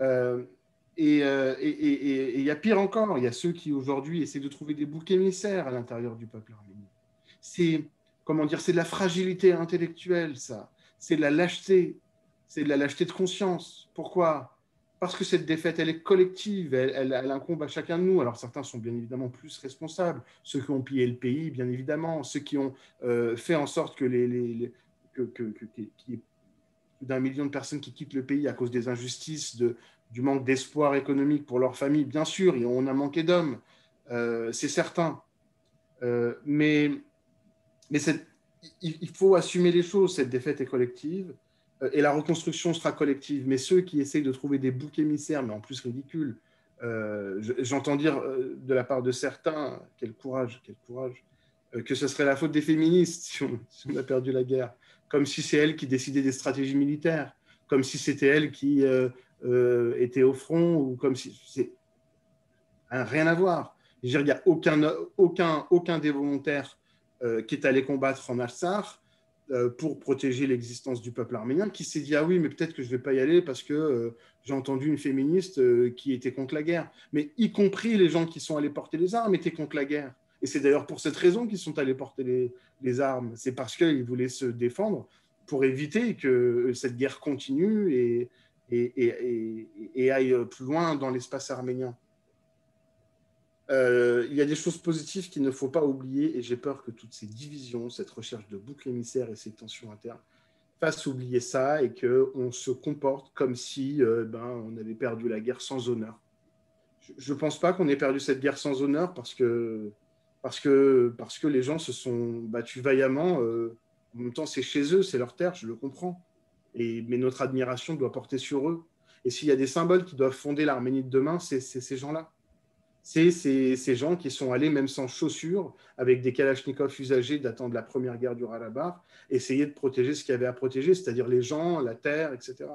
C: et il y a pire encore, il y a ceux qui aujourd'hui essaient de trouver des boucs émissaires à l'intérieur du peuple arménien. C'est comment dire, c'est de la fragilité intellectuelle, ça. C'est de la lâcheté. C'est de la lâcheté de conscience. Pourquoi? Parce que cette défaite, elle est collective. Elle, incombe à chacun de nous. Alors certains sont bien évidemment plus responsables. Ceux qui ont pillé le pays, bien évidemment. Ceux qui ont euh, fait en sorte que les, les, que, que, y ait d'un million de personnes qui quittent le pays à cause des injustices, du manque d'espoir économique pour leur famille, bien sûr, et on a manqué d'hommes, euh, c'est certain. Euh, mais mais il faut assumer les choses. Cette défaite est collective euh, et la reconstruction sera collective. Mais ceux qui essayent de trouver des boucs émissaires, mais en plus ridicules, euh, j'entends dire euh, de la part de certains, quel courage, quel courage, que ce serait la faute des féministes si on, a perdu la guerre, comme si c'est elles qui décidaient des stratégies militaires, comme si c'était elles qui étaient au front, ou comme si c'est rien à voir. il n'y a aucun, aucun, aucun des volontaires qui est allé combattre en Alsar euh, pour protéger l'existence du peuple arménien, qui s'est dit ah oui, mais peut-être que je ne vais pas y aller parce que euh, j'ai entendu une féministe qui était contre la guerre. Mais y compris les gens qui sont allés porter les armes étaient contre la guerre. Et c'est d'ailleurs pour cette raison qu'ils sont allés porter les, armes. C'est parce qu'ils voulaient se défendre pour éviter que cette guerre continue et, et aille plus loin dans l'espace arménien. Euh, il y a des choses positives qu'il ne faut pas oublier et j'ai peur que toutes ces divisions, cette recherche de boucle émissaire et ces tensions internes fassent oublier ça et qu'on se comporte comme si euh, ben, on avait perdu la guerre sans honneur. Je ne pense pas qu'on ait perdu cette guerre sans honneur parce que, parce que, parce que les gens se sont battus vaillamment. Euh, en même temps, c'est chez eux, c'est leur terre, je le comprends. Et, mais notre admiration doit porter sur eux. Et s'il y a des symboles qui doivent fonder l'Arménie de demain, c'est ces gens-là c'est ces, gens qui sont allés même sans chaussures, avec des kalachnikovs usagés datant de la première guerre du Ralabar, essayer de protéger ce qu'il y avait à protéger, c'est-à-dire les gens, la terre, etc.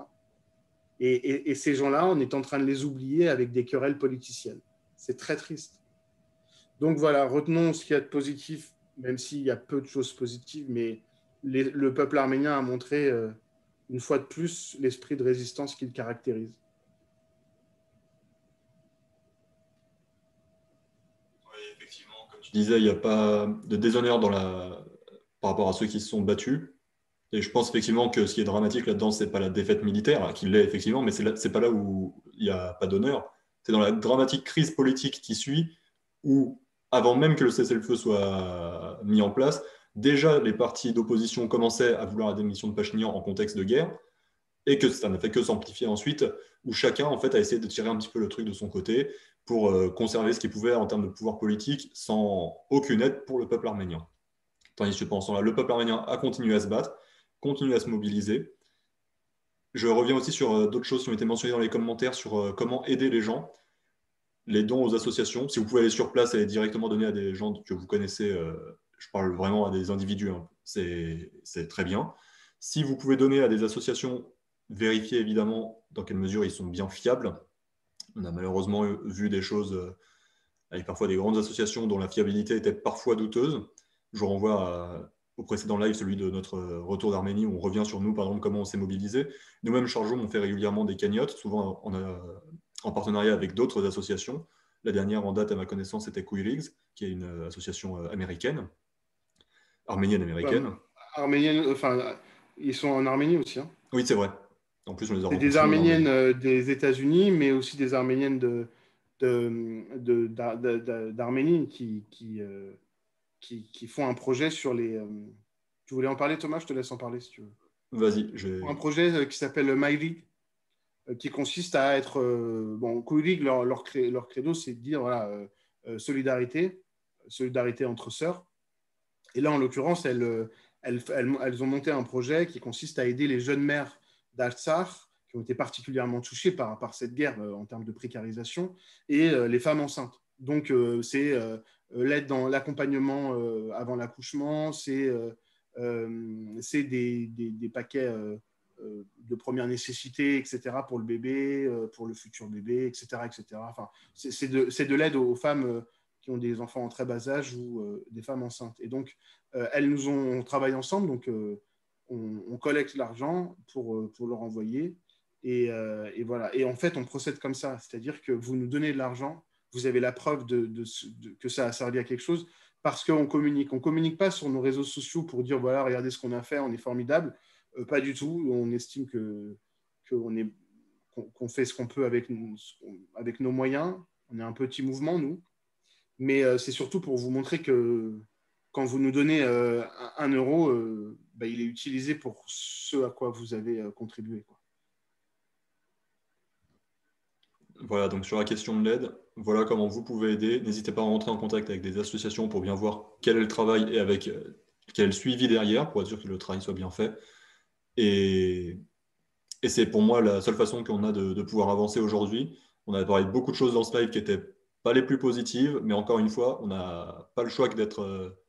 C: Et, ces gens-là, on est en train de les oublier avec des querelles politiciennes. C'est très triste. Donc voilà, retenons ce qu'il y a de positif, même s'il y a peu de choses positives, mais le peuple arménien a montré euh, une fois de plus l'esprit de résistance qu'il caractérise.
A: Disais, il n'y a pas de déshonneur par rapport à ceux qui se sont battus. Et je pense effectivement que ce qui est dramatique là-dedans, ce n'est pas la défaite militaire, qui l'est effectivement, mais ce n'est pas là où il n'y a pas d'honneur. C'est dans la dramatique crise politique qui suit, où, avant même que le cessez-le-feu soit mis en place, déjà les partis d'opposition commençaient à vouloir la démission de Pachinian en contexte de guerre, et que ça n'a fait que s'amplifier ensuite, où chacun en fait a essayé de tirer un petit peu le truc de son côté, pour euh, conserver ce qu'il pouvait en termes de pouvoir politique sans aucune aide pour le peuple arménien. Tandis que pendant là, le peuple arménien a continué à se battre, continue à se mobiliser. Je reviens aussi sur euh, d'autres choses qui ont été mentionnées dans les commentaires sur euh, comment aider les gens, les dons aux associations. Si vous pouvez aller sur place et directement donner à des gens que vous connaissez, je parle vraiment à des individus, hein, c'est très bien. Si vous pouvez donner à des associations, vérifiez évidemment dans quelle mesure ils sont bien fiables on a malheureusement vu des choses euh, avec parfois des grandes associations dont la fiabilité était parfois douteuse. Je renvoie au précédent live, celui de notre retour d'Arménie, où on revient sur nous, par exemple, comment on s'est mobilisé. Nous-mêmes, Chargeau, on fait régulièrement des cagnottes, souvent en, partenariat avec d'autres associations. La dernière en date, à ma connaissance, c'était Queerigs, qui est une euh, association euh, américaine, arménienne-américaine.
C: arménienne, enfin, ils sont en Arménie aussi. Hein?
A: Oui, c'est vrai. En plus,
C: on les des Arméniennes euh, des États-Unis, mais aussi des Arméniennes de, d'Arménie qui, qui, euh, qui, qui, font un projet sur les. tu voulais en parler, Thomas? Je te laisse en parler si tu veux.
A: Vas-y.
C: Un projet qui s'appelle My qui consiste à être. bon, Quirig, leur, leur, leur, credo, c'est de dire voilà, solidarité, solidarité entre sœurs. Et là, en l'occurrence, elles, elles, elles, ont monté un projet qui consiste à aider les jeunes mères d'Altsar qui ont été particulièrement touchées par, par cette guerre en termes de précarisation et les femmes enceintes. Donc, c'est l'aide dans l'accompagnement avant l'accouchement, c'est des, des, des, paquets de première nécessité, etc., pour le bébé, pour le futur bébé, etc. etc. Enfin, c'est de, de l'aide aux femmes qui ont des enfants en très bas âge ou des femmes enceintes. Et donc, elles nous ont travaillé ensemble, donc on, collecte l'argent pour, pour leur envoyer. Et, et, voilà. Et en fait, on procède comme ça, c'est-à-dire que vous nous donnez de l'argent, vous avez la preuve de, que ça a servi à quelque chose parce qu'on communique. On ne communique pas sur nos réseaux sociaux pour dire voilà, regardez ce qu'on a fait, on est formidable. Euh, pas du tout. On estime que qu'on fait ce qu'on peut avec, avec nos moyens. On est un petit mouvement, nous. Mais euh, c'est surtout pour vous montrer que quand vous nous donnez euh, un euro, bah, il est utilisé pour ce à quoi vous avez contribué.
A: Voilà, donc sur la question de l'aide, voilà comment vous pouvez aider. N'hésitez pas à rentrer en contact avec des associations pour bien voir quel est le travail et avec euh, quel suivi derrière pour être sûr que le travail soit bien fait. Et, c'est pour moi la seule façon qu'on a de, pouvoir avancer aujourd'hui. On a parlé de beaucoup de choses dans ce live qui n'étaient pas les plus positives, mais encore une fois, on n'a pas le choix que d'être euh,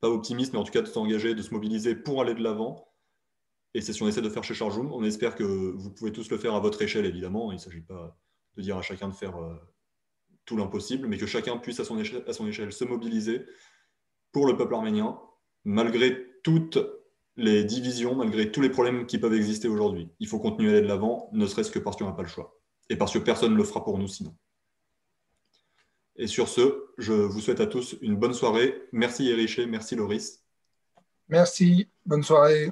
A: pas optimiste, mais en tout cas de s'engager, de se mobiliser pour aller de l'avant. Et c'est ce qu'on essaie de faire chez Charjoum. On espère que vous pouvez tous le faire à votre échelle, évidemment. Il ne s'agit pas de dire à chacun de faire euh, tout l'impossible, mais que chacun puisse à son, échelle, à son échelle se mobiliser pour le peuple arménien, malgré toutes les divisions, malgré tous les problèmes qui peuvent exister aujourd'hui. Il faut continuer à aller de l'avant, ne serait-ce que parce qu'on n'a pas le choix. Et parce que personne ne le fera pour nous sinon. Et sur ce, je vous souhaite à tous une bonne soirée. Merci Ériché, merci Loris.
B: Merci, bonne soirée.